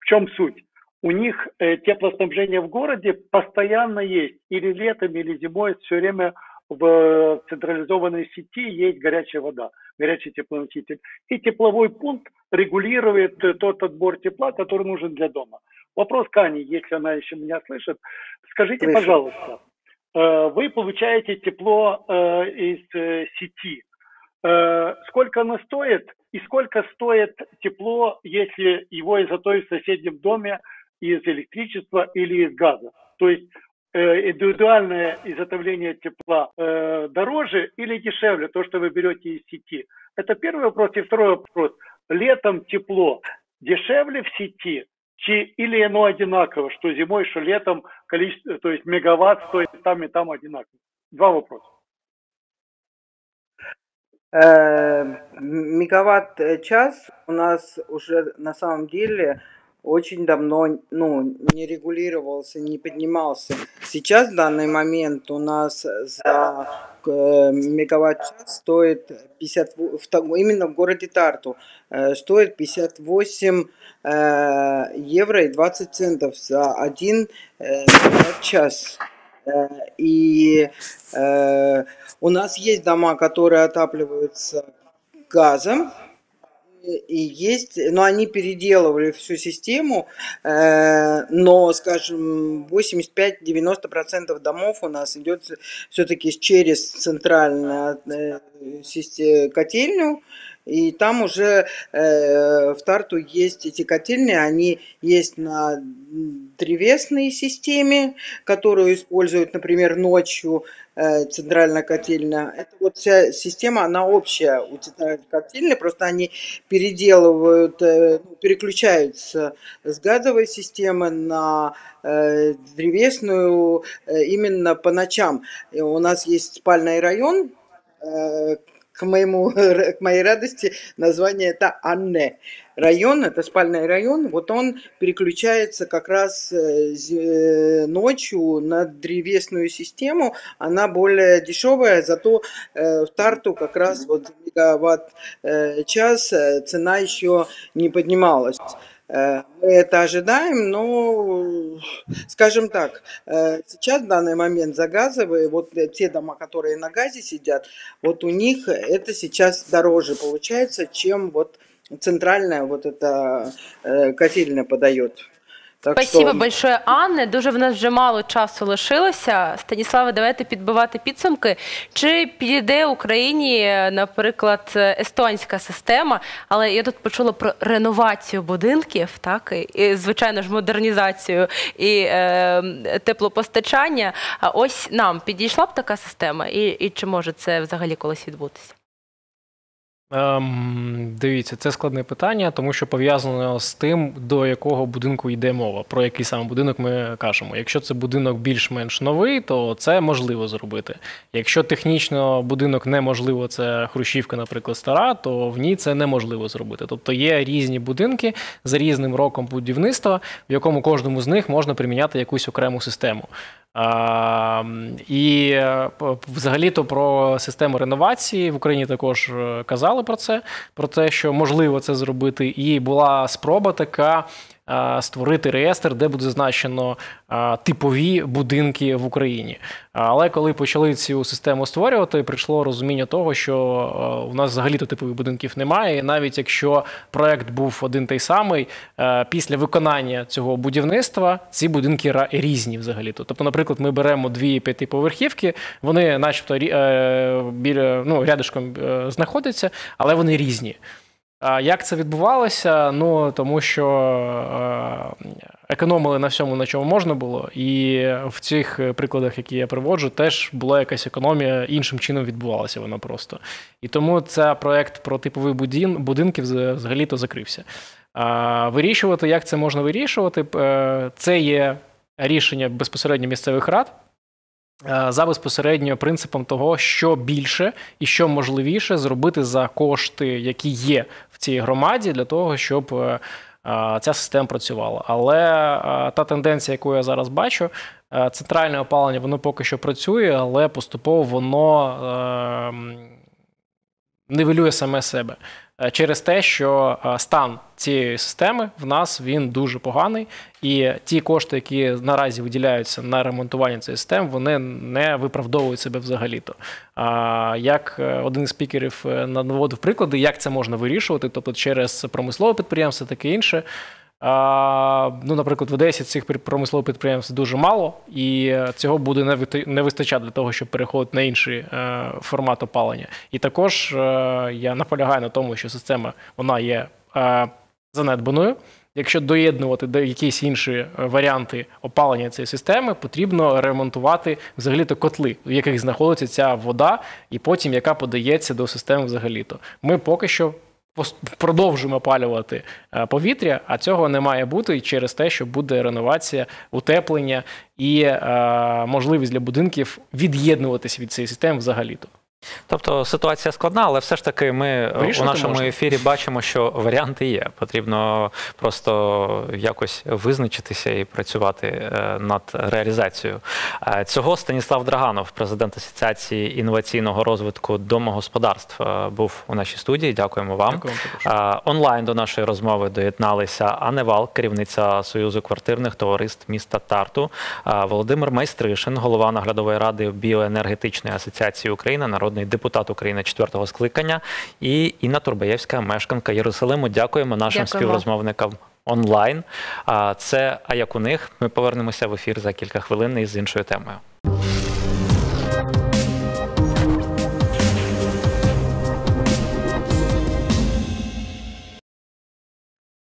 [SPEAKER 4] В чем суть? У них э, теплоснабжение в городе постоянно есть. Или летом, или зимой все время в централизованной сети есть горячая вода, горячий теплоноситель. И тепловой пункт регулирует э, тот отбор тепла, который нужен для дома. Вопрос к Ане, если она еще меня слышит. Скажите,
[SPEAKER 5] Слышу.
[SPEAKER 4] пожалуйста, э, вы получаете тепло э, из э, сети. Э, Сколько оно стоит и сколько стоит тепло, если его изготовить в соседнем доме из электричества или из газа? То есть э, индивидуальное изготовление тепла э, дороже или дешевле, то, что вы берете из сети? Это первый вопрос. И второй вопрос. Летом тепло дешевле в сети чи- или оно одинаково, что зимой, что летом количество, то есть мегаватт стоит там и там одинаково? Два вопроса.
[SPEAKER 5] Э, Мегаватт-час у нас уже на самом деле очень давно ну, не регулировался, не поднимался. Сейчас в данный момент у нас за э, мегаватт-час стоит 50, в том- именно в городе Тарту, э, стоит 58 э, евро и 20 центов за один мегаватт-час. И у нас есть дома, которые отапливаются газом, и есть, но они переделывали всю систему, э, но, скажем, 85-90% домов у нас идет все-таки через центральную э, котельню, И там уже э, в Тарту есть эти котельные, они есть на древесной системе, которую используют, например, ночью э, центральная котельная. Это вот вся система, она общая у центральной котельной, просто они переделывают, э, ну, переключаются с газовой системы на э, древесную э, именно по ночам. И у нас есть спальный район, э, к, моему, к моей радости название это Анне. Район, это спальный район, вот он переключается как раз э, э, ночью на древесную систему, она более дешевая, зато э, в Тарту как раз вот мегаватт час цена еще не поднималась. Мы это ожидаем, но, скажем так, сейчас в данный момент за газовые, вот те дома, которые на газе сидят, вот у них это сейчас дороже получается, чем вот центральная вот эта котельня подает.
[SPEAKER 2] Так Спасибо що... большое, Анне. Дуже в нас вже мало часу лишилося. Станіславе, давайте підбивати підсумки. Чи підійде Україні, наприклад, естонська система? Але я тут почула про реновацію будинків, так і звичайно ж модернізацію і е, теплопостачання. А ось нам підійшла б така система, і, і чи може це взагалі колись відбутися?
[SPEAKER 3] Ем, Дивіться, це складне питання, тому що пов'язано з тим, до якого будинку йде мова, про який саме будинок ми кажемо. Якщо це будинок більш-менш новий, то це можливо зробити. Якщо технічно будинок неможливо, це Хрущівка, наприклад, стара, то в ній це неможливо зробити. Тобто є різні будинки за різним роком будівництва, в якому кожному з них можна приміняти якусь окрему систему. А, І е, взагалі-то про систему реновації в Україні також е, казали про це, про те, що можливо це зробити, і була спроба така створити реєстр, де буде зазначено типові будинки в Україні. Але коли почали цю систему створювати, прийшло розуміння того, що у нас взагалі-то типових будинків немає. І навіть якщо проект був один той самий, після виконання цього будівництва ці будинки різні взагалі-то. Тобто, наприклад, ми беремо дві п'ятиповерхівки, вони, начебто, е, біля ну, рядишком е, знаходяться, але вони різні. Як це відбувалося? Ну тому що економили на всьому, на чому можна було, і в цих прикладах, які я приводжу, теж була якась економія іншим чином відбувалася вона просто. І тому це проект про типовий будинки взагалі-то закрився. Вирішувати, як це можна вирішувати, е, це є рішення безпосередньо місцевих рад. Е, за безпосередньо принципом того, що більше і що можливіше зробити за кошти, які є в цій громаді, для того, щоб е, е, ця система працювала. Але та тенденція, яку я зараз бачу, центральне опалення воно поки що працює, але поступово воно нивелює саме себе. Е, через те, що е, стан цієї системи в нас він дуже поганий, і ті кошти, які наразі виділяються на ремонтування цієї системи, вони не виправдовують себе взагалі-то. Як е, один із спікерів наводив приклади, як це можна вирішувати, тобто через промислове підприємство, таке інше. Ну, Наприклад, в Одесі цих промислових підприємств дуже мало, і цього буде не вистачати для того, щоб переходити на інший е, формат опалення. І також е, я наполягаю на тому, що система вона є е, занедбаною. Якщо доєднувати до якісь інші варіанти опалення цієї системи, потрібно ремонтувати взагалі-то котли, в яких знаходиться ця вода, і потім яка подається до системи взагалі-то. Ми поки що продовжуємо опалювати е, повітря, а цього не має бути через те, що буде реновація, утеплення і е, можливість для будинків від'єднуватися від цієї системи взагалі-то.
[SPEAKER 1] Тобто ситуація складна, але все ж таки ми е, Вирішити у нашому можна. ефірі бачимо, що варіанти є. Потрібно просто якось визначитися і працювати е, над реалізацією. Е, цього Станіслав Драганов, президент Асоціації інноваційного розвитку домогосподарств, був у нашій студії. Дякуємо вам. Дякую, Онлайн до нашої розмови доєдналися Аневал, керівниця Союзу квартирних товариств міста Тарту, Володимир Майстришин, голова наглядової ради біоенергетичної асоціації України. Народ народний депутат України четвертого скликання, і Інна Турбаєвська, мешканка Єрусалиму. Дякуємо нашим Дякуємо. співрозмовникам онлайн. А це а як у них ми повернемося в ефір за кілька хвилин із іншою темою.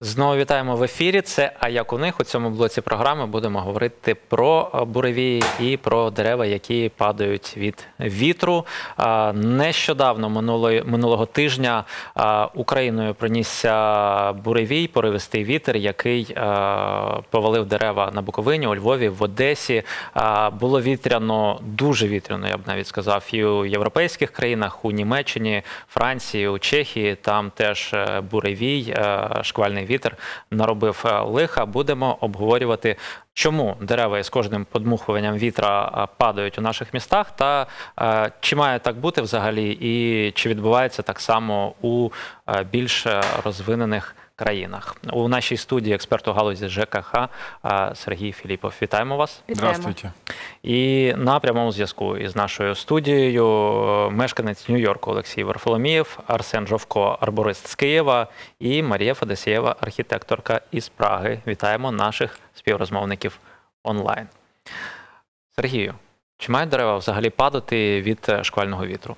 [SPEAKER 1] Знову вітаємо в ефірі. Це а як у них у цьому блоці програми будемо говорити про буревії і про дерева, які падають від вітру. Нещодавно минулої минулого тижня Україною пронісся буревій, поривистий вітер, який повалив дерева на Буковині, у Львові, в Одесі. Було вітряно, дуже вітряно, я б навіть сказав, і у європейських країнах, у Німеччині, Франції, у Чехії. Там теж е, буревій, е, шквальний вітер наробив е, лиха. Будемо обговорювати, чому дерева із кожним подмухуванням вітра е, падають у наших містах, та е, чи має так бути взагалі, і чи відбувається так само у більш розвинених країнах. У нашій студії експерт у галузі ЖКХ е, Сергій Філіпов. Вітаємо вас.
[SPEAKER 2] Вітаємо.
[SPEAKER 7] Здравствуйте.
[SPEAKER 1] І на прямому зв'язку із нашою студією е, мешканець Нью-Йорку Олексій Варфоломієв, Арсен Жовко, арборист з Києва і Марія Федосієва, архітекторка із Праги. Вітаємо наших співрозмовників онлайн. Сергію, чи мають дерева взагалі падати від е, шквального вітру?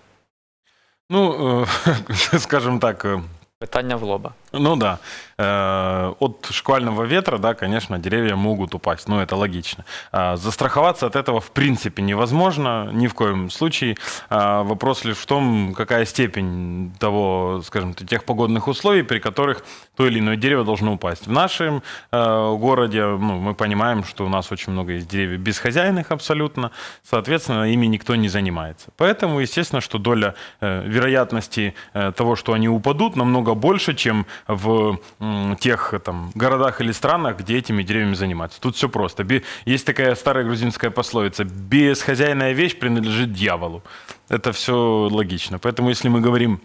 [SPEAKER 7] Ну, э, скажем так, э,
[SPEAKER 1] Питання в лоба.
[SPEAKER 7] ну да, от шквального ветра, да, конечно, деревья могут упасть, ну это логично. А, Застраховаться от этого в принципе невозможно, ни в коем случае. А, Вопрос лишь в том, какая степень того, скажем, тех погодных условий, при которых то или иное дерево должно упасть. В нашем э, городе ну, мы понимаем, что у нас очень много есть деревьев безхозяйных абсолютно, соответственно, ими никто не занимается. Поэтому, естественно, что доля э, вероятности э, того, что они упадут, намного больше, чем в тех там, городах или странах, где этими деревьями занимаются. Тут все просто. Есть такая старая грузинская пословица «бесхозяйная вещь принадлежит дьяволу». Это все логично. Поэтому, если мы говорим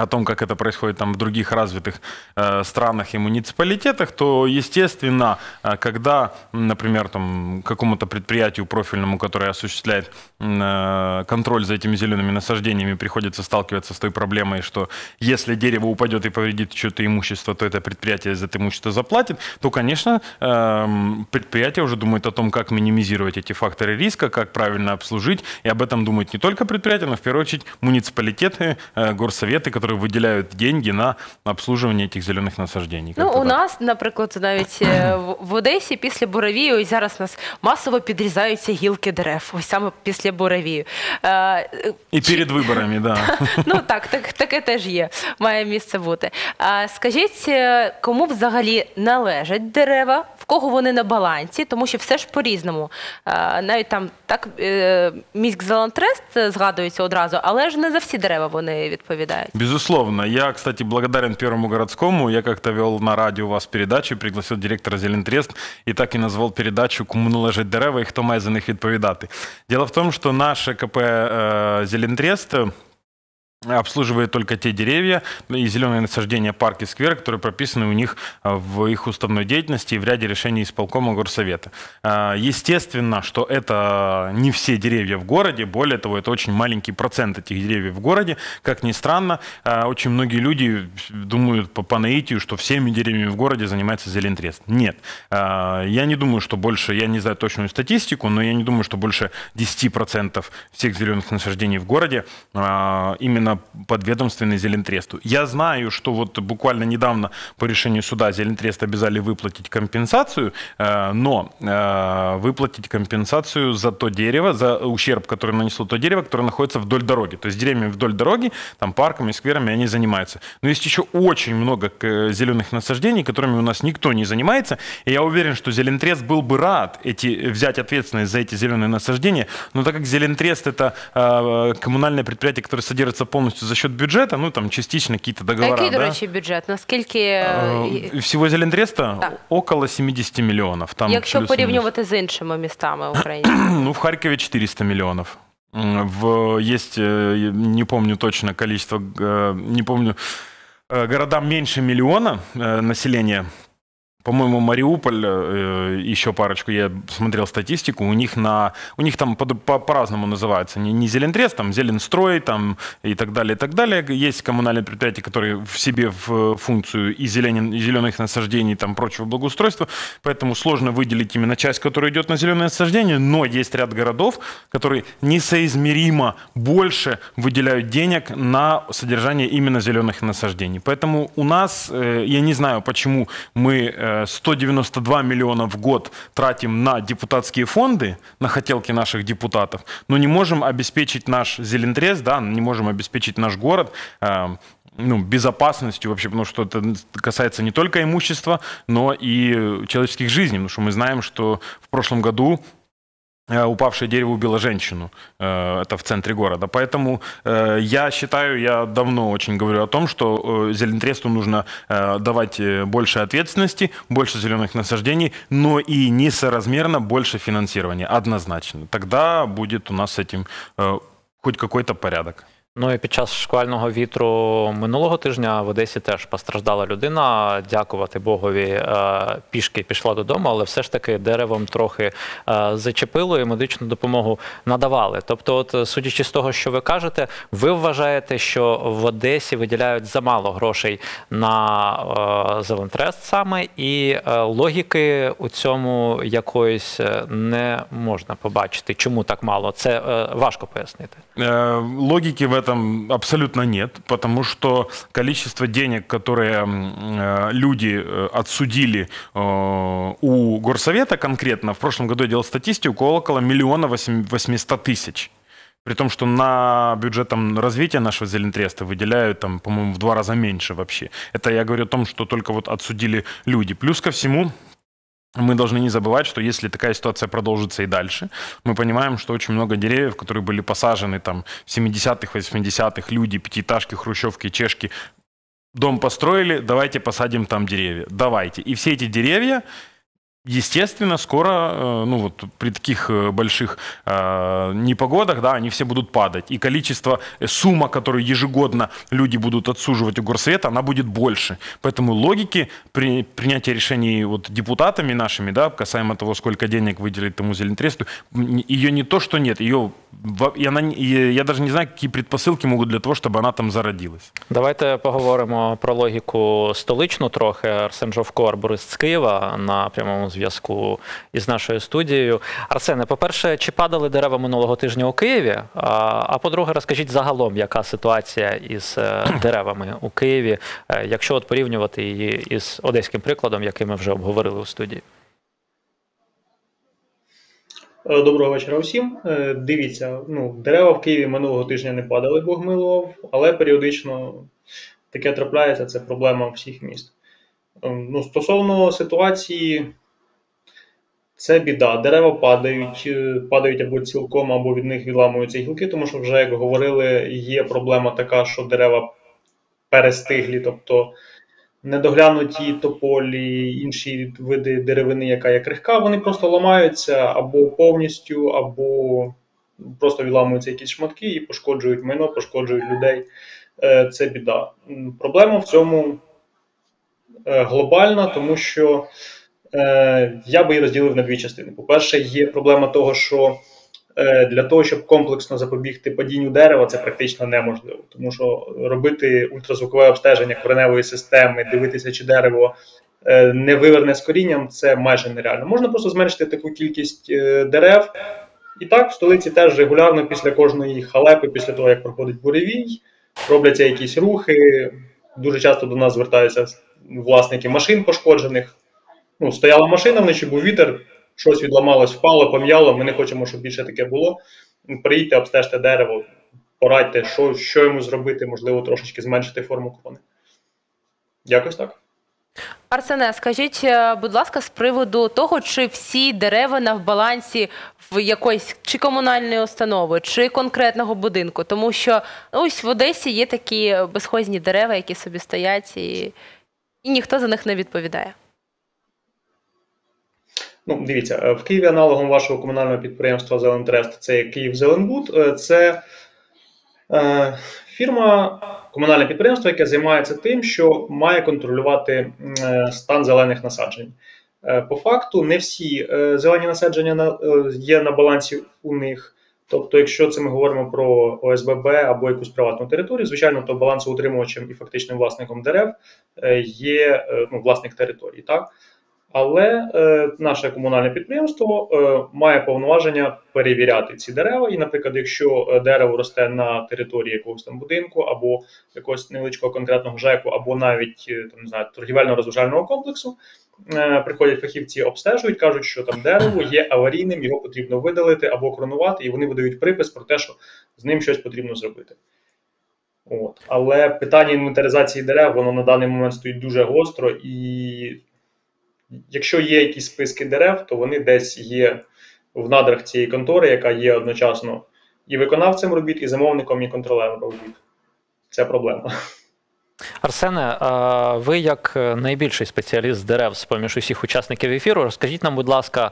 [SPEAKER 7] о том, как это происходит там в других развитых э, странах и муниципалитетах, то, естественно, э, когда, например, там, какому-то предприятию профильному, которое осуществляет э, контроль за этими зелеными насаждениями, приходится сталкиваться с той проблемой, что если дерево упадет и повредит что-то имущество, то это предприятие за это имущество заплатит, то, конечно, эм, предприятие уже думает о том, как минимизировать эти факторы риска, как правильно обслужить, и об этом думают не только предприятия, но в первую очередь муниципалитеты, э, горсоветы, которые выделяют деньги на обслуживание этих зеленых насаждений.
[SPEAKER 2] Ну,
[SPEAKER 7] Как-то
[SPEAKER 2] у
[SPEAKER 7] так.
[SPEAKER 2] нас, наприклад, навіть е, в- в Одесі після буревію ось зараз нас масово підрізаються гілки дерев, ось саме після буревію. Е, е,
[SPEAKER 7] И перед выборами, да.
[SPEAKER 2] Ну так, так, таке теж є, має місце бути. А скажіть, е, кому взагалі належать дерева, в кого вони на балансі, тому що все ж по-різному. А, навіть там так е, міськ Зеландтрест згадується одразу, але ж не за всі дерева вони відповідають.
[SPEAKER 7] Безусловно. Я, кстати, благодарен Первому городскому. Я как-то вел на радио у вас передачу, пригласил директора Зелентрест и так и назвал передачу «Кому належать дерева і хто має за них відповідати». Дело в том, что наше КП э, Зелентрест э, обслуживает только те деревья и зеленые насаждения парки сквер, которые прописаны у них а, в их уставной деятельности и в ряде решений исполкома горсовета. А, Естественно, что это не все деревья в городе, более того, это очень маленький процент этих деревьев в городе. Как ни странно, а, очень многие люди думают по, по наитию, что всеми деревьями в городе занимается Зелентрест. Нет. Я не думаю, что больше, я не знаю точную статистику, но я не думаю, что больше 10% всех зеленых насаждений в городе а, именно подведомственны Зелентресту. Я знаю, что вот буквально недавно по решению суда Зелентрест обязали выплатить компенсацию, э, но э, выплатить компенсацию за то дерево, за ущерб, который нанесло то дерево, которое находится вдоль дороги. То есть деревьями вдоль дороги, там парками, скверами они занимаются. Но есть еще очень много к- зеленых насаждений, которыми у нас никто не занимается. И я уверен, что Зелентрест был бы рад эти, взять ответственность за эти зеленые насаждения. Но так как Зелентрест это э, коммунальное предприятие, которое содержится полностью за счет бюджета, ну там частично какие-то
[SPEAKER 2] А
[SPEAKER 7] договора.
[SPEAKER 2] який, до
[SPEAKER 7] да?
[SPEAKER 2] речі, бюджет? Наскільки, е,
[SPEAKER 7] Э, Всего Зелентреста
[SPEAKER 2] Так.
[SPEAKER 7] около 70 миллионов. Там
[SPEAKER 2] якщо
[SPEAKER 7] плюс-минус.
[SPEAKER 2] порівнювати з іншими містами України?
[SPEAKER 7] Ну, в Харькове 400 миллионов. М, В, есть, э, не помню точно количество, э, не помню, э, городам меньше миллиона э, населения по-моему, Мариуполь, э, еще парочку, я смотрел статистику, у них на, у них там по- по- по-разному называется, не, не Зелентрез, там Зеленстрой, там и так далее, и так далее. Есть коммунальные предприятия, которые в себе в функцию и, зелен, и зеленых насаждений, там прочего благоустройства, поэтому сложно выделить именно часть, которая идет на зеленые насаждения, но есть ряд городов, которые несоизмеримо больше выделяют денег на содержание именно зеленых насаждений. Поэтому у нас, э, я не знаю, почему мы э, 192 миллиона в год тратим на депутатские фонды, на хотелки наших депутатов, но не можем обеспечить наш зелентрез, да, не можем обеспечить наш город э, ну, безопасностью вообще, потому что это касается не только имущества, но и человеческих жизней, потому что мы знаем, что в прошлом году упавшее дерево убило женщину. Э, Это в центре города. Поэтому э, я считаю, я давно очень говорю о том, что э, зелентресту нужно э, давать э, больше ответственности, больше зеленых насаждений, но и несоразмерно больше финансирования. Однозначно. Тогда будет у нас с этим э, хоть какой-то порядок.
[SPEAKER 1] Ну і під час шквального вітру минулого тижня в Одесі теж постраждала людина. Дякувати Богові, е, пішки пішла додому, але все ж таки деревом трохи е, зачепило і медичну допомогу надавали. Тобто, от судячи з того, що ви кажете, ви вважаєте, що в Одесі виділяють замало грошей на е, Зелентрест саме, і логіки у цьому якоїсь не можна побачити. Чому так мало? Це важко пояснити.
[SPEAKER 7] Логики в этом абсолютно нет, потому что количество денег, которые э, люди э, отсудили э, у горсовета конкретно, в прошлом году я делал статистику, около миллиона восемь- восьмисот тысяч. При том, что на бюджет развития нашего Зелентреста выделяют, там, по-моему, в два раза меньше вообще. Это я говорю о том, что только вот отсудили люди. Плюс ко всему, мы должны не забывать, что если такая ситуация продолжится и дальше, мы понимаем, что очень много деревьев, которые были посажены там в 70-х, 80-х, люди, пятиэтажки, хрущевки, чешки, дом построили, давайте посадим там деревья. Давайте. И все эти деревья, естественно, скоро, э, ну вот при таких э, больших э, непогодах, да, они все будут падать. И количество, сумма, которую ежегодно люди будут отсуживать у горсовета, она будет больше. Поэтому логики при принятия решений вот депутатами нашими, да, касаемо того, сколько денег выделить тому Зелентресту, ее не то, что нет, ее, и она, и я даже не знаю, какие предпосылки могут для того, чтобы она там зародилась.
[SPEAKER 1] Давайте поговоримо про логіку столичну трохи. Арсен Жовко, арборист з Києва на прямому зв'язку із нашою студією. Арсене, по-перше, чи падали дерева минулого тижня у Києві? А, а по-друге, розкажіть загалом, яка ситуація із е, деревами у Києві, е, якщо от порівнювати її із одеським прикладом, який ми вже обговорили у студії.
[SPEAKER 8] Е, Доброго вечора усім. Е, Дивіться, ну, дерева в Києві минулого тижня не падали, Бог милував, але періодично таке трапляється, це проблема всіх міст. Е, Ну, стосовно ситуації, це біда. Дерева падають, е, падають або цілком, або від них відламуються гілки, тому що вже, як говорили, є проблема така, що дерева перестиглі, тобто недоглянуті тополі, інші види деревини, яка є крихка, вони просто ламаються або повністю, або просто відламуються якісь шматки і пошкоджують майно, пошкоджують людей. Е, Це біда. Проблема в цьому е, глобальна, тому що е, я би її розділив на дві частини. По-перше, є проблема того, що для того, щоб комплексно запобігти падінню дерева, це практично неможливо, тому що робити ультразвукове обстеження кореневої системи, дивитися, чи дерево е, не виверне з корінням, це майже нереально. Можна просто зменшити таку кількість е, дерев. І так, в столиці теж регулярно після кожної халепи, після того, як проходить буревій, робляться якісь рухи. Дуже часто до нас звертаються власники машин пошкоджених. Ну, стояла машина, вночі був вітер, щось відламалось, впало, пом'яло. Ми не хочемо, щоб більше таке було. Приїдьте, обстежте дерево, порадьте, що, що йому зробити, можливо, трошечки зменшити форму крони. Якось так.
[SPEAKER 2] Арсене, скажіть, е, будь ласка, з приводу того, чи всі деревина в балансі в якоїсь чи комунальної установи, чи конкретного будинку, тому що ну, ось в Одесі є такі безхозні дерева, які собі стоять, і, і ніхто за них не відповідає.
[SPEAKER 8] Ну, дивіться, е, в Києві аналогом вашого комунального підприємства Зелентрест це Київ Зеленбуд. Е, Це е, фірма комунальне підприємство, яке займається тим, що має контролювати е, стан зелених насаджень. По факту, не всі зелені насадження є на балансі у них. Тобто, якщо це ми говоримо про ОСББ або якусь приватну територію, звичайно, то балансоутримувачем і фактичним власником дерев є ну, власник території. так? Але е, наше комунальне підприємство е, має повноваження перевіряти ці дерева. І, наприклад, якщо е, дерево росте на території якогось там будинку, або якогось невеличкого конкретного ЖЕКу, або навіть е, там не знаю, торгівельно-розважального комплексу, е, приходять фахівці, обстежують, кажуть, що там дерево є аварійним, його потрібно видалити або кронувати, і вони видають припис про те, що з ним щось потрібно зробити. От. Але питання інвентаризації дерев, воно на даний момент стоїть дуже гостро і якщо є якісь списки дерев, то вони десь є в надрах цієї контори, яка є одночасно і виконавцем робіт, і замовником, і контролером робіт. Це проблема.
[SPEAKER 1] Арсене, ви як е, найбільший спеціаліст дерев з поміж усіх учасників ефіру, розкажіть нам, будь ласка,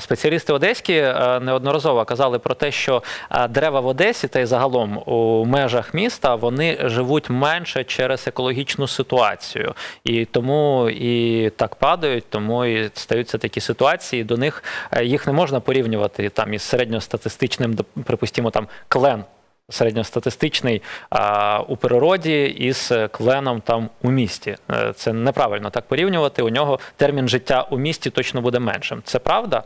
[SPEAKER 1] спеціалісти одеські е, неодноразово казали про те, що дерева в Одесі та й загалом у межах міста вони живуть менше через екологічну ситуацію, і тому і так падають, тому і стаються такі ситуації. До них е, їх не можна порівнювати там із середньостатистичним, припустимо, там клен середньостатистичний а, у природі із кленом там у місті. Е, це неправильно так порівнювати. У нього термін життя у місті точно буде меншим. Це правда?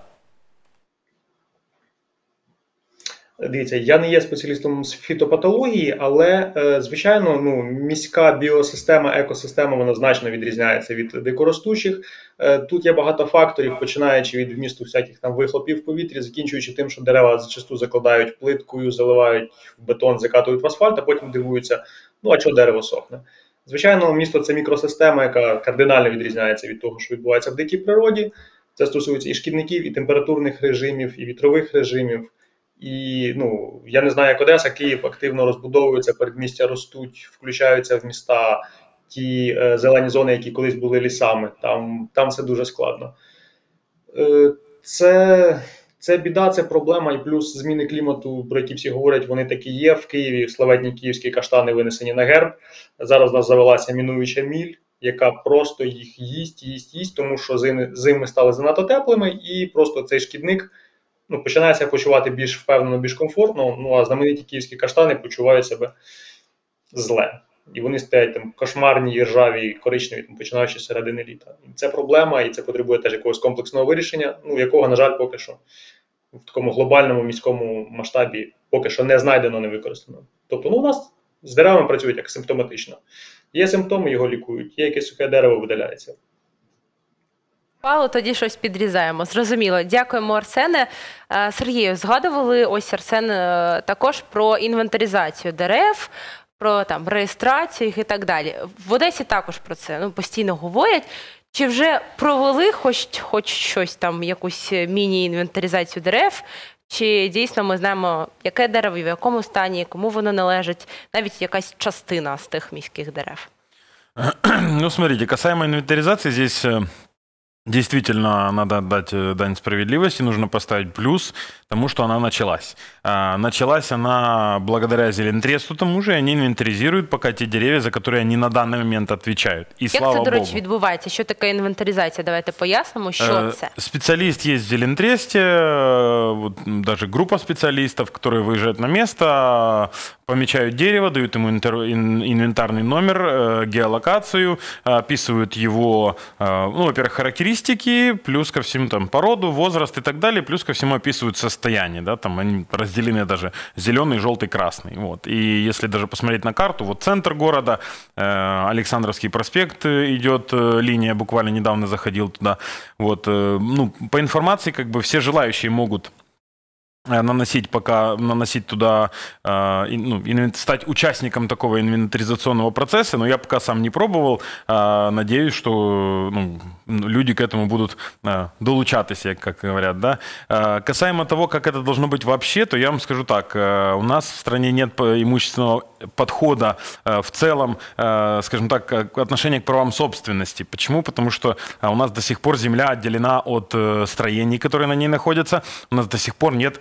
[SPEAKER 8] Дивіться, я не є спеціалістом з фітопатології, але е, звичайно, ну міська біосистема, екосистема вона значно відрізняється від дикоростучих. Е, тут є багато факторів, починаючи від вмісту всяких там вихлопів в повітрі, закінчуючи тим, що дерева зачасту закладають плиткою, заливають в бетон, закатують в асфальт, а потім дивуються, ну а чого дерево сохне. Звичайно, місто це мікросистема, яка кардинально відрізняється від того, що відбувається в дикій природі. Це стосується і шкідників, і температурних режимів, і вітрових режимів. І ну я не знаю, як Одеса, Київ активно розбудовуються, передмістя ростуть, включаються в міста ті е, зелені зони, які колись були лісами. Там там все дуже складно. Е, Це це біда, це проблема, і плюс зміни клімату, про які всі говорять, вони такі є. В Києві славетні київські каштани винесені на герб. Зараз у нас завелася мінуюча міль, яка просто їх їсть, їсть, їсть, тому що зими, зими стали занадто теплими, і просто цей шкідник ну, починає почувати більш впевнено, більш комфортно. Ну а знамениті київські каштани почувають себе зле. І вони стоять там кошмарні, ржаві, коричневі, там, починаючи з середини літа. Це проблема, і це потребує теж якогось комплексного вирішення, ну якого, на жаль, поки що в такому глобальному міському масштабі поки що не знайдено, не використано. Тобто, ну у нас з деревами працюють як симптоматично. Є симптоми, його лікують, є якесь сухе дерево, видаляється.
[SPEAKER 2] Павло, тоді щось підрізаємо. Зрозуміло. Дякуємо, Арсене. Е, Сергію, згадували ось Арсен е, також про інвентаризацію дерев, про там реєстрацію їх і так далі. В Одесі також про це ну, постійно говорять. Чи вже провели хоч хоч щось там, якусь міні-інвентаризацію дерев? Чи дійсно ми знаємо, яке дерево, в якому стані, кому воно належить, навіть якась частина з тих міських дерев?
[SPEAKER 7] Ну, смотрите, касаемо инвентаризации, здесь э, Действительно, надо отдать э, дань справедливости, нужно поставить плюс тому, что она началась. А, началась она благодаря Зелентресту тому же, и они инвентаризируют пока те деревья, за которые они на данный момент отвечают. И
[SPEAKER 2] Як
[SPEAKER 7] слава
[SPEAKER 2] це, до речі,
[SPEAKER 7] Богу.
[SPEAKER 2] відбувається? Що таке інвентаризація? Давайте пояснимо, що
[SPEAKER 7] Э,
[SPEAKER 2] це.
[SPEAKER 7] Специалист есть в Зелентресте, э, вот даже группа специалистов, которые выезжают на место, помечают дерево, дают ему инвентарный номер, э, геолокацию, описывают его, э, ну, во-первых, характеристики, плюс ко всему там породу, возраст и так далее, плюс ко всему описывают состояние, да, там они разделены даже зеленый, желтый, красный, вот. И если даже посмотреть на карту, вот центр города, э, Александровский проспект идет линия, буквально недавно заходил туда, вот, ну, по информации, как бы все желающие могут наносить пока наносить туда э, ну, стать участником такого инвентаризационного процесса, но я пока сам не пробовал. Э, надеюсь, что ну, люди к этому будут э, долучатися, как говорят, да. Э, касаемо того, как это должно быть вообще, то я вам скажу так: э, у нас в стране нет имущественного подхода э, в целом, э, скажем так, э, к правам собственности. Почему? Потому что э, у нас до сих пор земля отделена от э, строений, которые на ней находятся. У нас до сих пор нет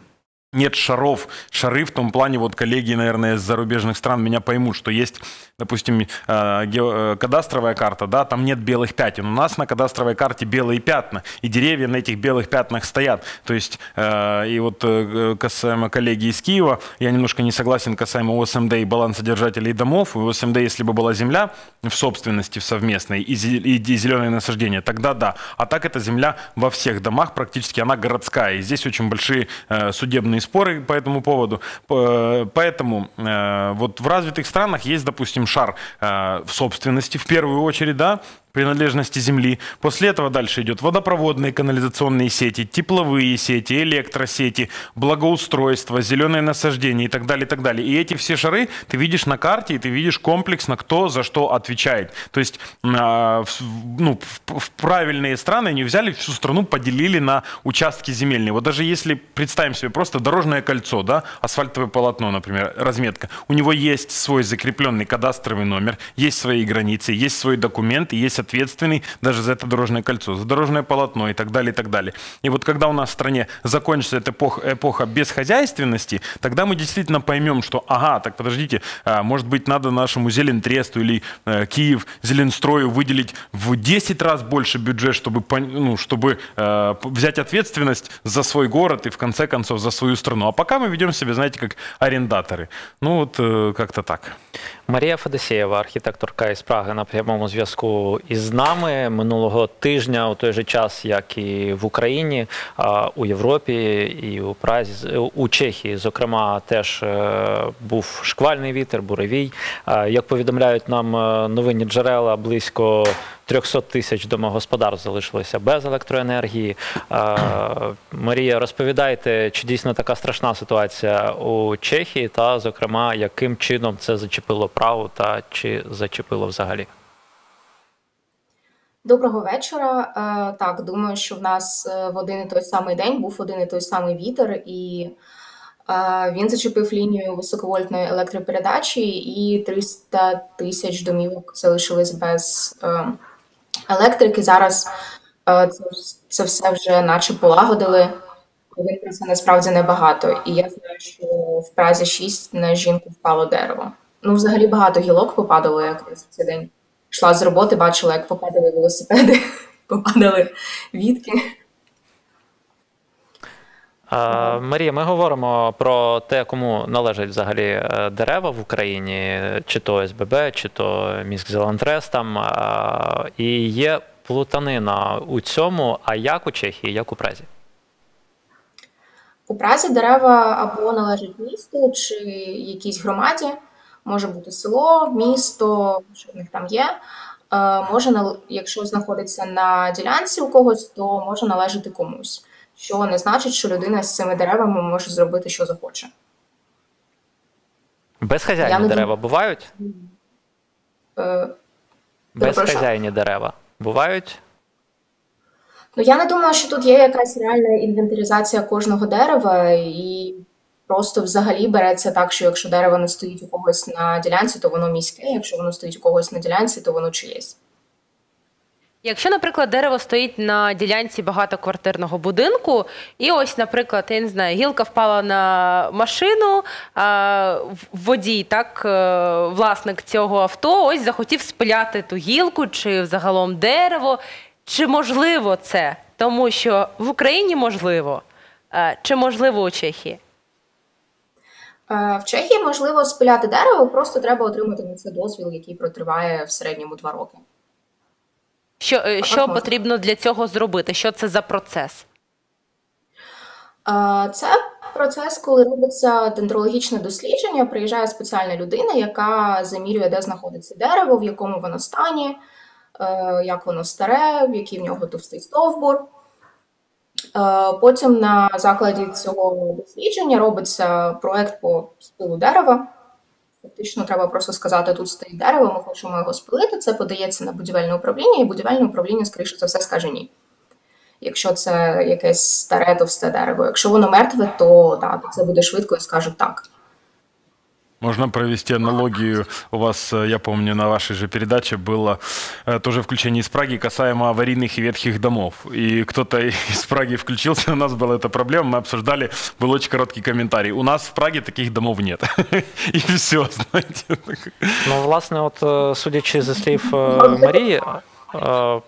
[SPEAKER 7] нет шаров. Шары в том плане, вот коллеги, наверное, из зарубежных стран меня поймут, что есть, допустим, э, э, кадастровая карта, да, там нет белых пятен. У нас на кадастровой карте белые пятна, и деревья на этих белых пятнах стоят. То есть, э, и вот касаемо коллеги из Киева, я немножко не согласен касаемо ОСМД и балансодержателей домов. У ОСМД, если бы была земля в собственности, в совместной, и зеленые насаждения, тогда да. А так эта земля во всех домах практически, она городская. И здесь очень большие судебные споры по этому поводу. Поэтому э, вот в развитых странах есть, допустим, шар э, в собственности в первую очередь, да, принадлежности Земли. После этого дальше идет водопроводные канализационные сети, тепловые сети, электросети, благоустройство, зеленые насаждения и так далее, и так далее. И эти все шары ты видишь на карте, и ты видишь комплексно, кто за что отвечает. То есть а, ну, в правильные страны они взяли всю страну, поделили на участки земельные. Вот даже если представим себе просто дорожное кольцо, да, асфальтовое полотно, например, разметка, у него есть свой закрепленный кадастровый номер, есть свои границы, есть свой документ, есть ответственный даже за это дорожное кольцо, за дорожное полотно и так далее, и так далее. И вот когда у нас в стране закончится эта эпоха, эпоха бесхозяйственности, тогда мы действительно поймем, что, ага, так подождите, а, может быть, надо нашему Зелентресту или э, Киев Зеленстрою выделить в 10 раз больше бюджет, чтобы, ну, чтобы э, взять ответственность за свой город и, в конце концов, за свою страну. А пока мы ведем себя, знаете, как арендаторы. Ну, вот э, как-то так.
[SPEAKER 1] Марія Федосєєва, архітекторка із Праги, на прямому зв'язку із нами минулого тижня, у той же час, як і в Україні, у Європі і у Празі, у Чехії, зокрема, теж е, був шквальний вітер, буревій. Як повідомляють нам е, новинні джерела, близько 300 тисяч домогосподарств залишилося без електроенергії. Марія, розповідайте, чи дійсно така страшна ситуація у Чехії, та зокрема, яким чином це зачепило право та чи зачепило взагалі?
[SPEAKER 9] Доброго вечора. Е, так, думаю, що в нас е, в один і той самий день був один і той самий вітер, і е, він зачепив лінію високовольтної електропередачі, і 300 тисяч домівок залишились без електрики. Зараз це, це все вже наче полагодили. Він це насправді небагато. І я знаю, що в Празі 6 на жінку впало дерево. Ну, взагалі багато гілок попадало якраз в цей день йшла з роботи, бачила, як попадали велосипеди, попадали вітки.
[SPEAKER 1] Марія, ми говоримо про те, кому належать взагалі е, дерева в Україні, чи то СББ, чи то Міськзелантрес там. І є плутанина у цьому. А як у Чехії, як у Празі?
[SPEAKER 9] У Празі дерева або належать місту чи якійсь громаді може бути село, місто, що в них там є. Е, може, якщо знаходиться на ділянці у когось, то може належати комусь, що не значить, що людина з цими деревами може зробити, що захоче.
[SPEAKER 1] Безхазяйні дерева дум... бувають?
[SPEAKER 9] Е,
[SPEAKER 1] Безхазяйні дерева бувають?
[SPEAKER 9] Ну, я не думаю, що тут є якась реальна інвентаризація кожного дерева, і Просто взагалі береться так, що якщо дерево не стоїть у когось на ділянці, то воно міське. Якщо воно стоїть у когось на ділянці, то воно чиєсь.
[SPEAKER 2] Якщо, наприклад, дерево стоїть на ділянці багатоквартирного будинку, і ось, наприклад, я не знаю, гілка впала на машину, а водій, так, е, власник цього авто, ось захотів спиляти ту гілку чи взагалом дерево. Чи можливо це? Тому що в Україні можливо, е, чи можливо у Чехії?
[SPEAKER 9] Е, в Чехії можливо спиляти дерево, просто треба отримати на це дозвіл, який протриває в середньому два роки.
[SPEAKER 2] Що е, що потрібно для цього зробити? Що це за процес?
[SPEAKER 9] Е, це процес, коли робиться дендрологічне дослідження. Приїжджає спеціальна людина, яка замірює, де знаходиться дерево, в якому воно стані, як воно старе, який в нього товстий стовбур. Е, потім на закладі цього дослідження робиться проект по спилу дерева. Фактично, треба просто сказати, тут стоїть дерево, ми хочемо його спилити. Це подається на будівельне управління, і будівельне управління, скоріше за все, скаже ні. Якщо це якесь старе товсте дерево. Якщо воно мертве, то да, це буде швидко і скажуть так.
[SPEAKER 7] Можно провести аналогию. У вас, э, я помню, на вашей же передаче было э, тоже включение из Праги касаемо аварийных и ветхих домов. И кто-то из Праги включился, у нас была эта проблема, мы обсуждали, был очень короткий комментарий. У нас в Праге таких домов нет. И все, знаете.
[SPEAKER 1] Ну, власне, от е, судячи зі слів е, Марії, е,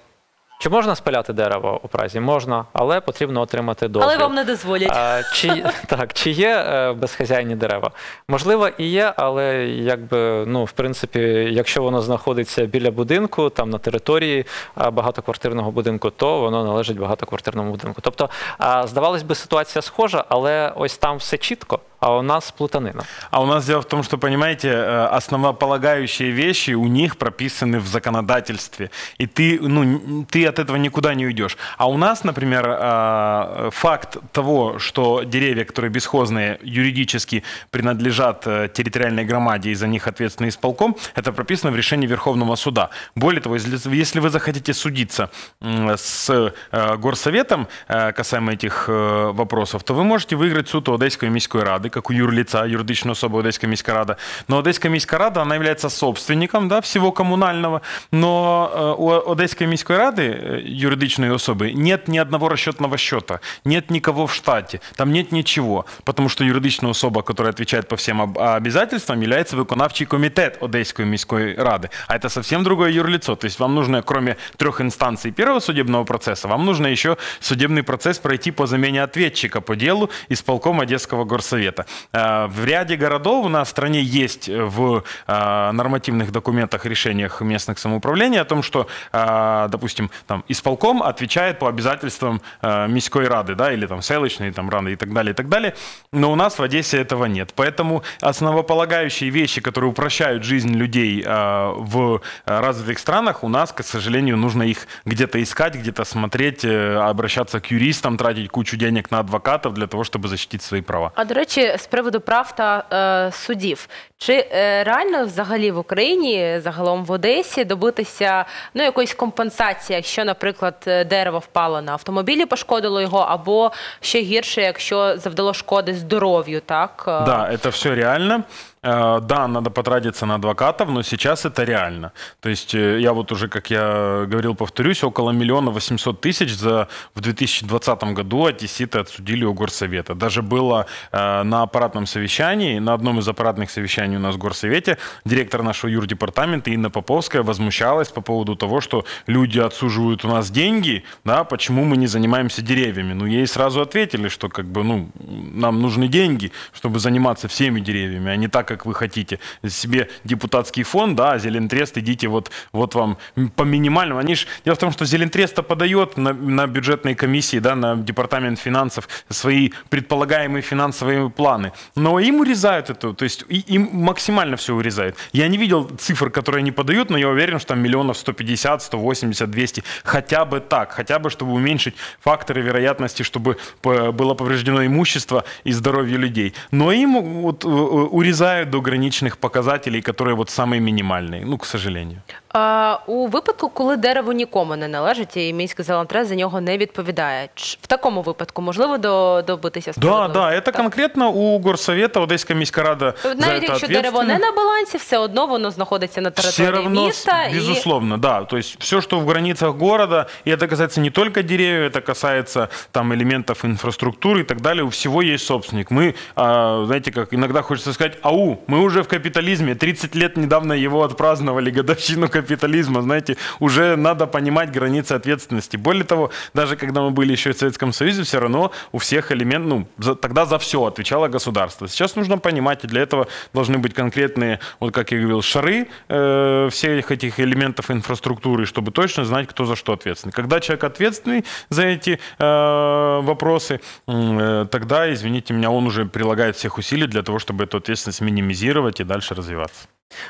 [SPEAKER 1] чи можна спиляти дерево у Празі? Можна, але потрібно отримати дозвіл.
[SPEAKER 2] Але вам не дозволять.
[SPEAKER 1] А, чи, так, чи є е, безхазяйні дерева? Можливо, і є, але якби, ну, в принципі, якщо воно знаходиться біля будинку, там на території багатоквартирного будинку, то воно належить багатоквартирному будинку. Тобто, а, здавалось би, ситуація схожа, але ось там все чітко, а у нас плутанина.
[SPEAKER 7] А у нас дело в том, что, понимаете, э, основополагающие вещи у них прописаны в законодательстве. И ты, ну, н- ты от этого никуда не уйдешь. А у нас, например, э, факт того, что деревья, которые бесхозные, юридически принадлежат э, территориальной громаде и за них ответственный исполком, это прописано в решении Верховного суда. Более того, если, если вы захотите судиться м, с э, горсоветом э, касаемо этих э, вопросов, то вы можете выиграть суд у Одеської міської ради, как у юрлица, юридичной особы Одеська міська рада. Но Одеська міська рада, она является собственником да, всего коммунального, но э, у Одеської міської ради, э, юридичной особы, нет ни одного расчетного счета, нет никого в штате, там нет ничего, потому что юридичная особа, которая отвечает по всем об- обязательствам, является виконавчий комитет Одеської міської ради, а это совсем другое юрлицо, то есть вам нужно, кроме трех инстанций первого судебного процесса, вам нужно еще судебный процесс пройти по замене ответчика по делу исполком Одесского горсовета. Э, В ряде городов у нас в стране есть в э, нормативных документах, решениях местных самоуправлений о том, что, э, допустим, там исполком отвечает по обязательствам э, міської рады, да, или там селочной там рады и так далее, и так далее. Но у нас в Одессе этого нет. Поэтому основополагающие вещи, которые упрощают жизнь людей э, в э, развитых странах, у нас, к сожалению, нужно их где-то искать, где-то смотреть, э, обращаться к юристам, тратить кучу денег на адвокатов для того, чтобы защитить свои права.
[SPEAKER 2] А до речі, з приводу прав та е, судів, чи е, реально взагалі в Україні, загалом в Одесі, добитися ну якоїсь компенсації, якщо, наприклад, е, дерево впало на автомобілі, пошкодило його, або ще гірше, якщо завдало шкоди здоров'ю, так Е,
[SPEAKER 7] Да, это все реально. Э, Да, надо потратиться на адвокатов, но сейчас это реально. То есть э, я вот уже, как я говорил, повторюсь, около миллиона восемьсот тысяч за в 2020 году одесситы отсудили у горсовета. Даже было э, на аппаратном совещании, на одном из аппаратных совещаний у нас в горсовете, директор нашего юрдепартамента Инна Поповская возмущалась по поводу того, что люди отсуживают у нас деньги, да, почему мы не занимаемся деревьями. Ну, ей сразу ответили, что как бы, ну, нам нужны деньги, чтобы заниматься всеми деревьями, а не так, как вы хотите. Себе депутатский фонд, да, а Зелентрест, идите вот, вот вам по минимальному. Они ж, дело в том, что Зелентрест подает на, на бюджетной комиссии, да, на департамент финансов свои предполагаемые финансовые планы. Но им урезают это, то есть им максимально все урезают. Я не видел цифр, которые они подают, но я уверен, что там миллионов 150, 180, 200. Хотя бы так, хотя бы, чтобы уменьшить факторы вероятности, чтобы было повреждено имущество и здоровье людей. Но им вот, э, э, урезают до граничных показателей, которые вот самые минимальные, ну, к сожалению.
[SPEAKER 2] А, у випадку, коли дерево нікому не належить, і міський зелентрес за нього не відповідає. Ч- В такому випадку можливо до, добитися
[SPEAKER 7] Да,
[SPEAKER 2] справедливості?
[SPEAKER 7] да, это
[SPEAKER 2] Так.
[SPEAKER 7] конкретно у горсовета Одесская міська рада за
[SPEAKER 2] Навіть
[SPEAKER 7] это
[SPEAKER 2] якщо дерево не
[SPEAKER 7] ответственна.
[SPEAKER 2] на балансі, все одно воно знаходиться на
[SPEAKER 7] Все
[SPEAKER 2] території
[SPEAKER 7] равно,
[SPEAKER 2] міста. і...
[SPEAKER 7] безусловно, да. То есть все, что в границах города, и это касается не только деревьев, это касается там элементов инфраструктуры и так далее, у всего есть собственник. Мы, а, знаете, как иногда хочется сказать, ау, мы уже в капитализме, 30 лет недавно его отпраздновали, годовщину капитализма, знаете, уже надо понимать границы ответственности. Более того, даже когда мы были еще в Советском Союзе, все равно у всех элемент, ну, за- тогда за все отвечало государство. Сейчас нужно понимать, и для этого должны быть конкретные, вот как я говорил, шары э, всех этих элементов инфраструктуры, чтобы точно знать, кто за что ответственный. Когда человек ответственный за эти э, вопросы, м, э, тогда, извините меня, он уже прилагает всех усилий для того, чтобы эту ответственность минимизировать и дальше развиваться.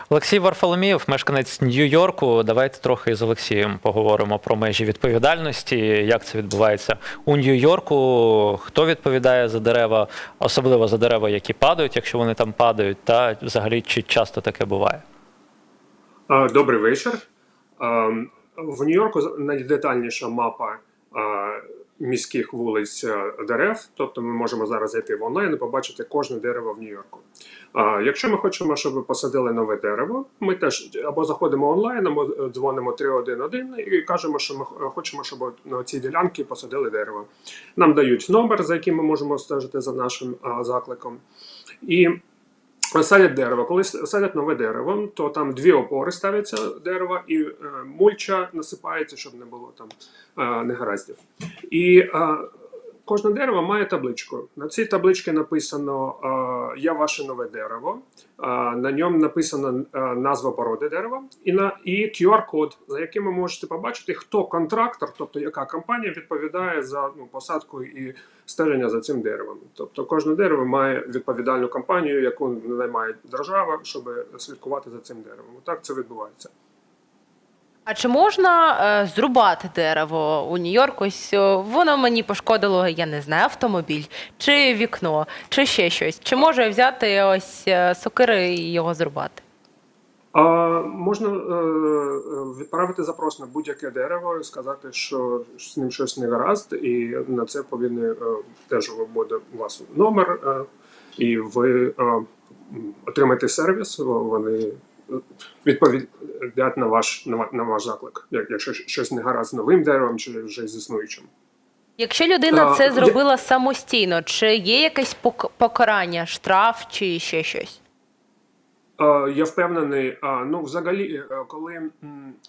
[SPEAKER 1] Олексій Варфоломієв, мешканець Нью-Йорку. Давайте трохи з Олексієм поговоримо про межі відповідальності, як це відбувається у Нью-Йорку, хто відповідає за дерева, особливо за дерева, які падають, якщо вони там падають, та взагалі чи часто таке буває.
[SPEAKER 10] Добрий вечір. В Нью-Йорку найдетальніша мапа міських вулиць е, дерев. Тобто ми можемо зараз зайти в онлайн і побачити кожне дерево в Нью-Йорку. Якщо ми хочемо, щоб ви посадили нове дерево, ми теж або заходимо онлайн, або дзвонимо 311 і кажемо, що ми хочемо, щоб на цій ділянці посадили дерево. Нам дають номер, за яким ми можемо стежити за нашим закликом. І Садять дерево. Коли садять нове дерево, то там дві опори ставляться дерева, і е, мульча насипається, щоб не було там е, негараздів. І е, Кожне дерево має табличку. На цій табличці написано Я ваше нове дерево. На ньому написана назва породи дерева і на і QR-код, за яким ви можете побачити, хто контрактор, тобто яка компанія відповідає за ну, посадку і стеження за цим деревом. Тобто кожне дерево має відповідальну компанію, яку наймає держава, щоб слідкувати за цим деревом. Так це відбувається.
[SPEAKER 2] А чи можна е, зрубати дерево у Нью-Йорку? Ось воно мені пошкодило, я не знаю, автомобіль, чи вікно, чи ще щось. Чи можу я взяти ось е, сокири і його зрубати?
[SPEAKER 10] А, Можна е, відправити запрос на будь-яке дерево і сказати, що з ним щось не гаразд, і на це повинні е, теж буде у вас номер, е, і ви е, отримаєте сервіс. Вони відповідати на ваш на, на ваш заклик, якщо щось не гаразд з новим деревом чи вже з існуючим.
[SPEAKER 2] Якщо людина це зробила самостійно, чи є якесь покарання, штраф чи ще щось?
[SPEAKER 10] Я впевнений, ну взагалі, е, коли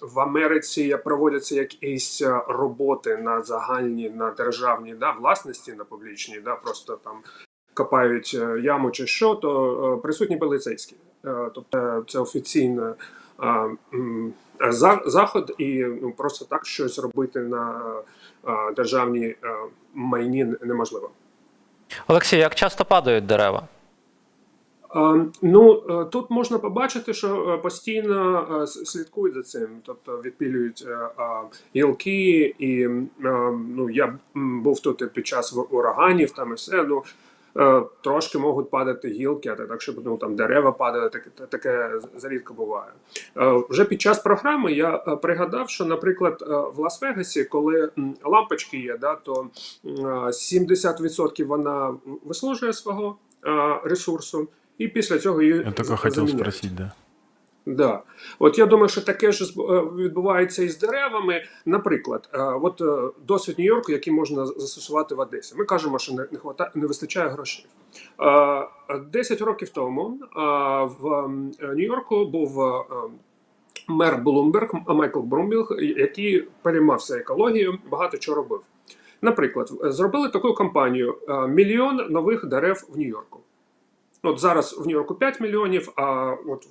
[SPEAKER 10] в Америці проводяться якісь е, роботи на загальні, на державній да, власності, на публічній, да, просто там копають е, яму чи що, то присутні поліцейські. Тобто це офіційний заход, і ну, просто так щось робити на державній майні неможливо.
[SPEAKER 1] Олексій, як часто падають дерева?
[SPEAKER 10] Ну е, тут можна побачити, що е, постійно е, слідкують за цим, тобто відпілюють гілки, і ну я був тут під час ураганів, там і все. Ну трошки можуть падати гілки, а так щоб ну там дерева падали, таке таке зарідко буває. Вже під час програми я пригадав, що, наприклад, в Лас-Вегасі, коли лампочки є, да, то 70% вона вислужує свого ресурсу. І після цього її
[SPEAKER 7] Я тільки хотів спросити, да.
[SPEAKER 10] Да. От я думаю, що таке ж е, відбувається і з деревами. Наприклад, е, от е, досвід Нью-Йорку, який можна застосувати в Одесі. Ми кажемо, що не хватає, не вистачає грошей. Десять років тому в Нью-Йорку був мер Блумберг Майкл Брумбілг, який переймався екологією, багато чого робив. Наприклад, зробили таку кампанію: мільйон нових дерев в Нью-Йорку. От зараз в Нью-Йорку 5 мільйонів, а от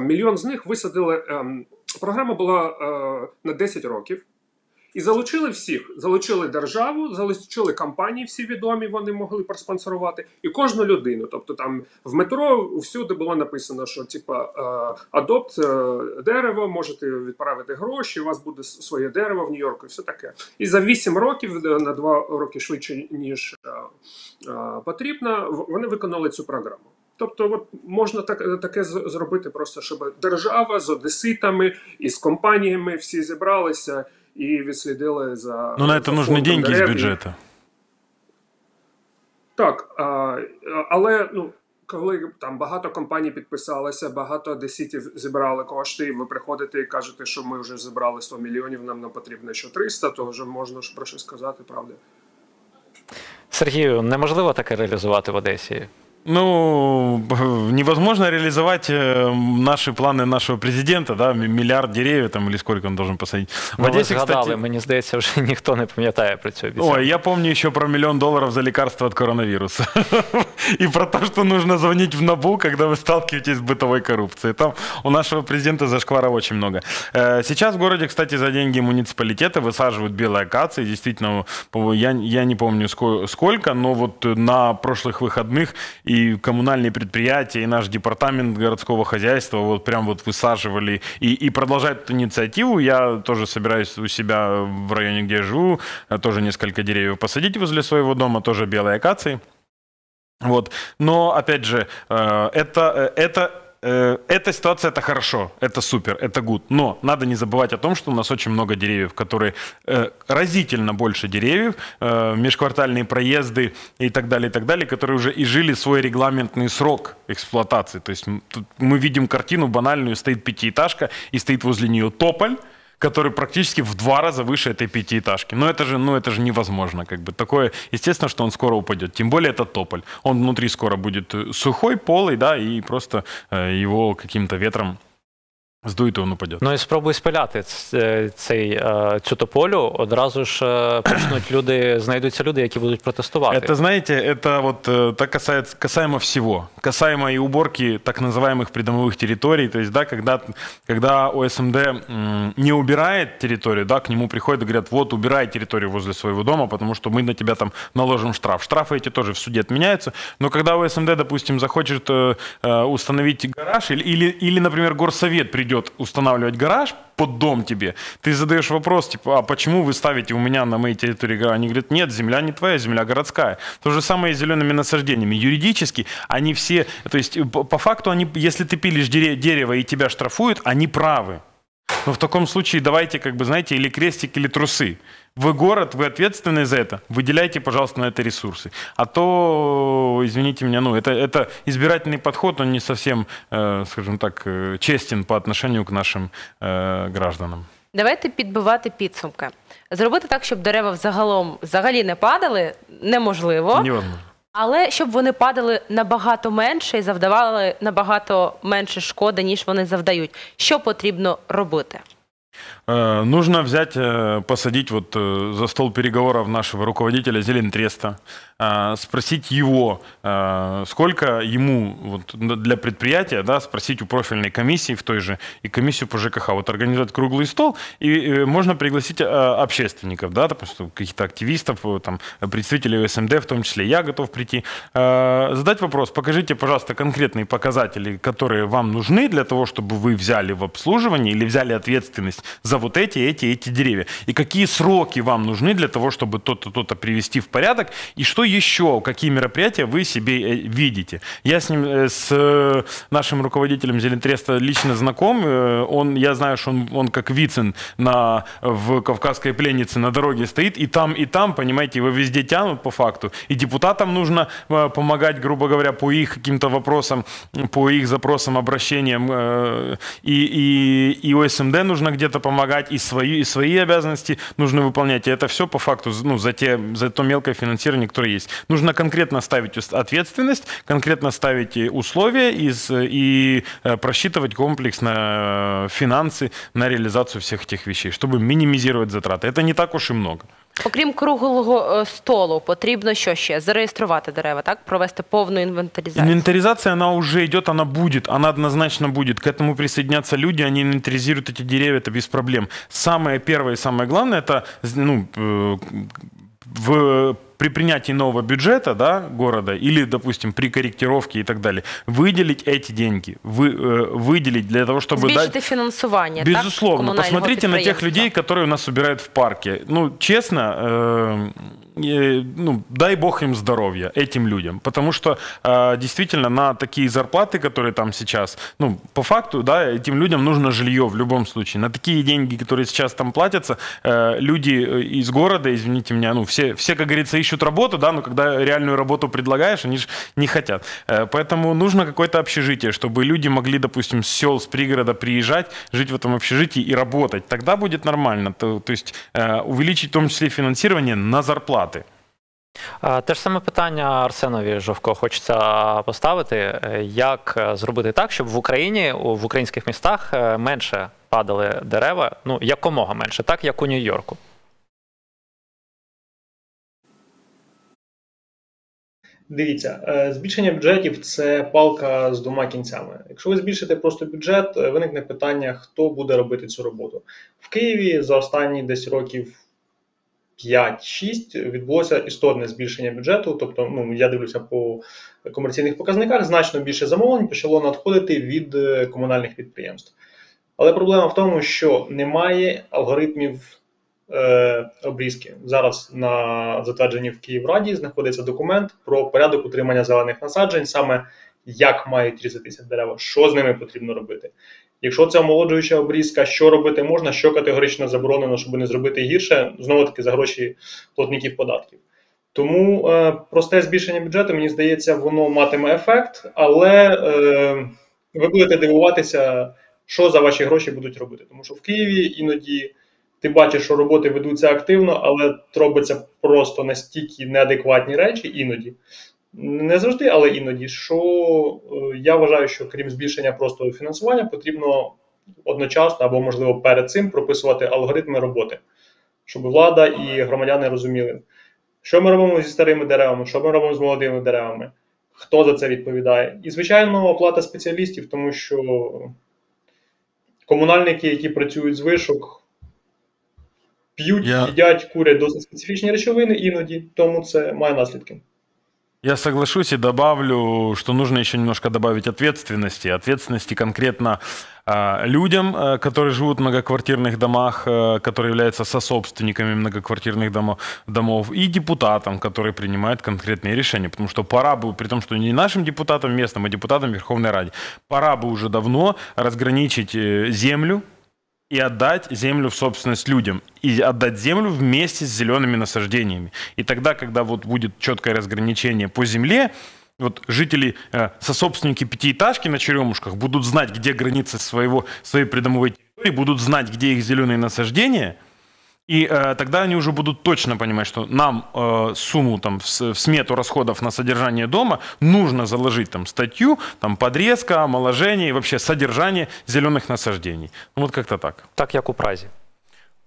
[SPEAKER 10] мільйон з них висадили. Е, програма була е, на 10 років. І залучили всіх, залучили державу, залучили компанії, всі відомі, вони могли проспонсорувати, і кожну людину. Тобто там в метро всюди було написано, що типа адопт дерево, можете відправити гроші, у вас буде своє дерево в Нью-Йорку, і все таке. І за 8 років, на 2 роки швидше ніж потрібно, вони виконали цю програму. Тобто, от можна так таке зробити, просто щоб держава з одеситами і з компаніями всі зібралися і відслідили за.
[SPEAKER 7] Ну на це нужні деньги з бюджету.
[SPEAKER 10] Так, а, але ну. Коли там багато компаній підписалися, багато одеситів зібрали кошти, і ви приходите і кажете, що ми вже зібрали 100 мільйонів, нам не потрібно ще 300, то вже можна про щось сказати, правда?
[SPEAKER 1] Сергію, неможливо таке реалізувати в Одесі?
[SPEAKER 7] Ну, невозможно реализовать э, наши планы нашего президента, да, миллиард деревьев там или сколько он должен посадить.
[SPEAKER 1] В ну, Одесі, згадали, кстати... мені здається, вже ніхто не пам'ятає про цю обіцянку.
[SPEAKER 7] Ой, я помню еще про миллион долларов за лекарство от коронавируса. И про то, что нужно звонить в НАБУ, когда вы сталкиваетесь с бытовой коррупцией. Там у нашего президента зашквара очень много. Э, сейчас в городе, кстати, за деньги муниципалитета высаживают белые акации. Действительно, я, я не помню сколько, но вот на прошлых выходных и коммунальные предприятия, и наш департамент городского хозяйства вот прям вот высаживали и, и продолжают эту инициативу. Я тоже собираюсь у себя в районе, где я живу, э, тоже несколько деревьев посадить возле своего дома, тоже белые акации. Вот. Но, опять же, э, это, э, это э, эта ситуация это хорошо, это супер, это good. Но надо не забывать о том, что у нас очень много деревьев, которые э, разительно больше деревьев, э, межквартальные проезды и так далее, и так далее, которые уже изжили свой регламентный срок эксплуатации. То есть мы видим картину банальную, стоит пятиэтажка и стоит возле нее тополь, который практически в два раза выше этой пятиэтажки. Но это же, ну, это же невозможно. Как бы. Такое, естественно, что он скоро упадет. Тем более это тополь. Он внутри скоро будет э, сухой, полый, да, и просто э, его каким-то ветром здует, и он упадет.
[SPEAKER 1] Ну і спробуй спиляти цей, цю тополю. Одразу ж почнуть люди, знайдуться люди, які будуть протестувати.
[SPEAKER 7] Это, знаете, это вот э, так касается, касаемо всего. Касаемо и уборки так называемых придомовых территорий. То есть, да, когда, когда ОСМД не убирает территорию, да, к нему приходят и говорят, вот, убирай территорию возле своего дома, потому что мы на тебя там наложим штраф. Штрафы эти тоже в суде отменяются. Но когда ОСМД, допустим, захочет э, э, установить гараж, или, или, или, например, горсовет придет устанавливать гараж под дом тебе, ты задаешь вопрос, типа, а почему вы ставите у меня на моей территории гараж? Они говорят, нет, земля не твоя, земля городская. То же самое и с зелеными насаждениями. Юридически они все, то есть по, факту, они, если ты пилишь дере- дерево и тебя штрафуют, они правы. Но в таком случае давайте, как бы, знаете, или крестик, или трусы. Вы город, вы ответственны за это. Выделяйте, пожалуйста, на это ресурсы. А то, извините меня, ну, это, это избирательный подход, он не совсем, э, скажем так, э, честен по отношению к нашим э, гражданам.
[SPEAKER 2] Давайте підбивати підсумки. Зробити так, щоб дерева взагалом взагалі не падали, неможливо.
[SPEAKER 7] Невозможно.
[SPEAKER 2] Але щоб вони падали набагато менше і завдавали набагато менше шкоди, ніж вони завдають. Що потрібно робити?
[SPEAKER 7] Э, Нужно взять, э, посадить вот э, за стол переговоров нашего руководителя Зелентреста, спросить его, сколько ему вот для предприятия, да, спросить у профильной комиссии в той же и комиссию по ЖКХ, вот организовать круглый стол, и можно пригласить общественников, да, допустим, каких-то активистов, там, представителей СМД, в том числе. Я готов прийти, задать вопрос, покажите, пожалуйста, конкретные показатели, которые вам нужны для того, чтобы вы взяли в обслуживание или взяли ответственность за вот эти, эти, эти деревья. И какие сроки вам нужны для того, чтобы то-то, то-то привести в порядок. И что еще, какие мероприятия вы себе э, видите. Я с ним, э, с э, нашим руководителем Зелентреста лично знаком. Он, я знаю, что он, он как Вицин на, в Кавказской пленнице на дороге стоит. И там, и там, понимаете, его везде тянут по факту. И депутатам нужно помогать, грубо говоря, по их каким-то вопросам, по их запросам, обращениям. И, и, и ОСМД нужно где-то помогать, и свои, и свои обязанности нужно выполнять. И это все по факту ну, за, те, за то мелкое финансирование, которое есть. Нужно конкретно ставить ответственность, конкретно ставить и условия и, и э, просчитывать комплексно э, финансы на реализацию всех этих вещей, чтобы минимизировать затраты. Это не так уж и много.
[SPEAKER 2] Окрім круглого е, столу, потрібно що ще? Зареєструвати дерева, так? Провести повну інвентаризацію.
[SPEAKER 7] Инвентаризация, она уже идет, она будет, она однозначно будет. К этому присоединятся люди, они инвентаризируют эти деревья, это без проблем. Самое первое и самое главное, это ну, э, в, при принятии нового бюджета да, города или, допустим, при корректировке и так далее, выделить эти деньги, вы, э, выделить для того, чтобы
[SPEAKER 2] Збільшити
[SPEAKER 7] дать...
[SPEAKER 2] фінансування.
[SPEAKER 7] Безусловно.
[SPEAKER 2] так, комунального
[SPEAKER 7] Посмотрите на тех
[SPEAKER 2] підприємства.
[SPEAKER 7] людей, которые у нас убирают в парке. Ну, честно, э, э, ну, дай бог им здоровья, этим людям. Потому что э, действительно на такие зарплаты, которые там сейчас, ну, по факту, да, этим людям нужно жилье в любом случае. На такие деньги, которые сейчас там платятся, э, люди э, из города, извините меня, ну, все, все, как говорится, ищут работу, да, но когда реальную работу предлагаешь, они же не хотят. Э, Поэтому нужно какое-то общежитие, чтобы люди могли, допустим, с сел, с пригорода приезжать, жить в этом общежитии и работать. Тогда будет нормально. То, то есть э, увеличить в том числе финансирование на зарплаты.
[SPEAKER 1] Е, Те ж саме питання Арсенові Жовко хочеться поставити. Е, Як е, зробити так, щоб в Україні, у- в українських містах е, менше падали дерева, ну якомога менше, так як у Нью-Йорку?
[SPEAKER 8] Дивіться, е, збільшення бюджетів це палка з двома кінцями. Якщо ви збільшите просто бюджет, е, виникне питання, хто буде робити цю роботу. В Києві за останні десь років 5-6 відбулося істотне збільшення бюджету. Тобто, ну я дивлюся по комерційних показниках, значно більше замовлень почало надходити від е, комунальних підприємств. Але проблема в тому, що немає алгоритмів обрізки. Зараз на затвердженні в Київраді знаходиться документ про порядок утримання зелених насаджень, саме як мають різатися дерева, що з ними потрібно робити. Якщо це омолоджуюча обрізка, що робити можна, що категорично заборонено, щоб не зробити гірше, знову таки за гроші платників податків. Тому е, просте збільшення бюджету, мені здається, воно матиме ефект, але е, ви будете дивуватися, що за ваші гроші будуть робити. Тому що в Києві іноді ти бачиш, що роботи ведуться активно, але робиться просто настільки неадекватні речі, іноді. Не завжди, але іноді, що е, я вважаю, що крім збільшення просто фінансування, потрібно одночасно або, можливо, перед цим прописувати алгоритми роботи, щоб влада і громадяни розуміли, що ми робимо зі старими деревами, що ми робимо з молодими деревами, хто за це відповідає. І, звичайно, оплата спеціалістів, тому що комунальники, які працюють з вишок, п'ють,
[SPEAKER 7] Я-
[SPEAKER 8] їдять, курять досить специфічні речовини іноді, тому це має наслідки.
[SPEAKER 7] Я соглашусь и добавлю, что нужно еще немножко добавить ответственности. Ответственности конкретно а, людям, а, которые живут в многоквартирных домах, а, которые являются сособственниками многоквартирных домо- домов, и депутатам, которые принимают конкретные решения. Потому что пора бы, при том, что не нашим депутатам местным, а депутатам Верховной Ради, пора бы уже давно разграничить э, землю и отдать землю в собственность людям. И отдать землю вместе с зелеными насаждениями. И тогда, когда вот будет четкое разграничение по земле, вот жители, э, сособственники пятиэтажки на Черемушках будут знать, где границы своего, своей придомовой территории, будут знать, где их зеленые насаждения, и э, тогда они уже будут точно понимать, что нам э, сумму там, в, с- в смету расходов на содержание дома нужно заложить там статью, там подрезка, омоложение и вообще содержание зеленых насаждений. Ну вот как-то так.
[SPEAKER 1] Так як у Празі.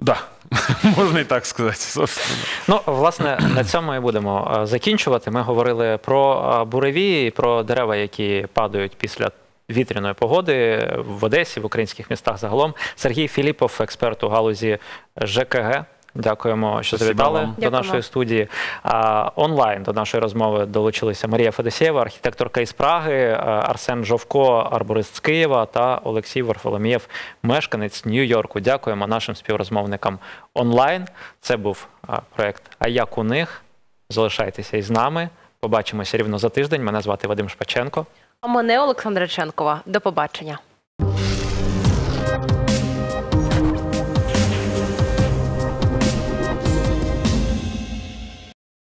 [SPEAKER 7] Да, можно и так сказать, собственно.
[SPEAKER 1] Ну, власне, на цьому і будемо е, закінчувати. Ми говорили про е, буревії, про дерева, які падають після вітряної погоди в Одесі, в українських містах загалом. Сергій Філіпов, експерт у галузі ЖКГ. Дякуємо, що
[SPEAKER 7] Спасибо
[SPEAKER 1] завітали
[SPEAKER 7] вам.
[SPEAKER 1] до
[SPEAKER 2] Дякуємо.
[SPEAKER 1] нашої студії. А, онлайн до нашої розмови долучилися Марія Федосєва, архітекторка із Праги, е, Арсен Жовко, арборист з Києва та Олексій Варфоломієв, мешканець Нью-Йорку. Дякуємо нашим співрозмовникам онлайн. Це був проект А як у них. Залишайтеся із нами. Побачимося рівно за тиждень. Мене звати Вадим Шпаченко.
[SPEAKER 2] А мене Олександра Ченкова. До побачення.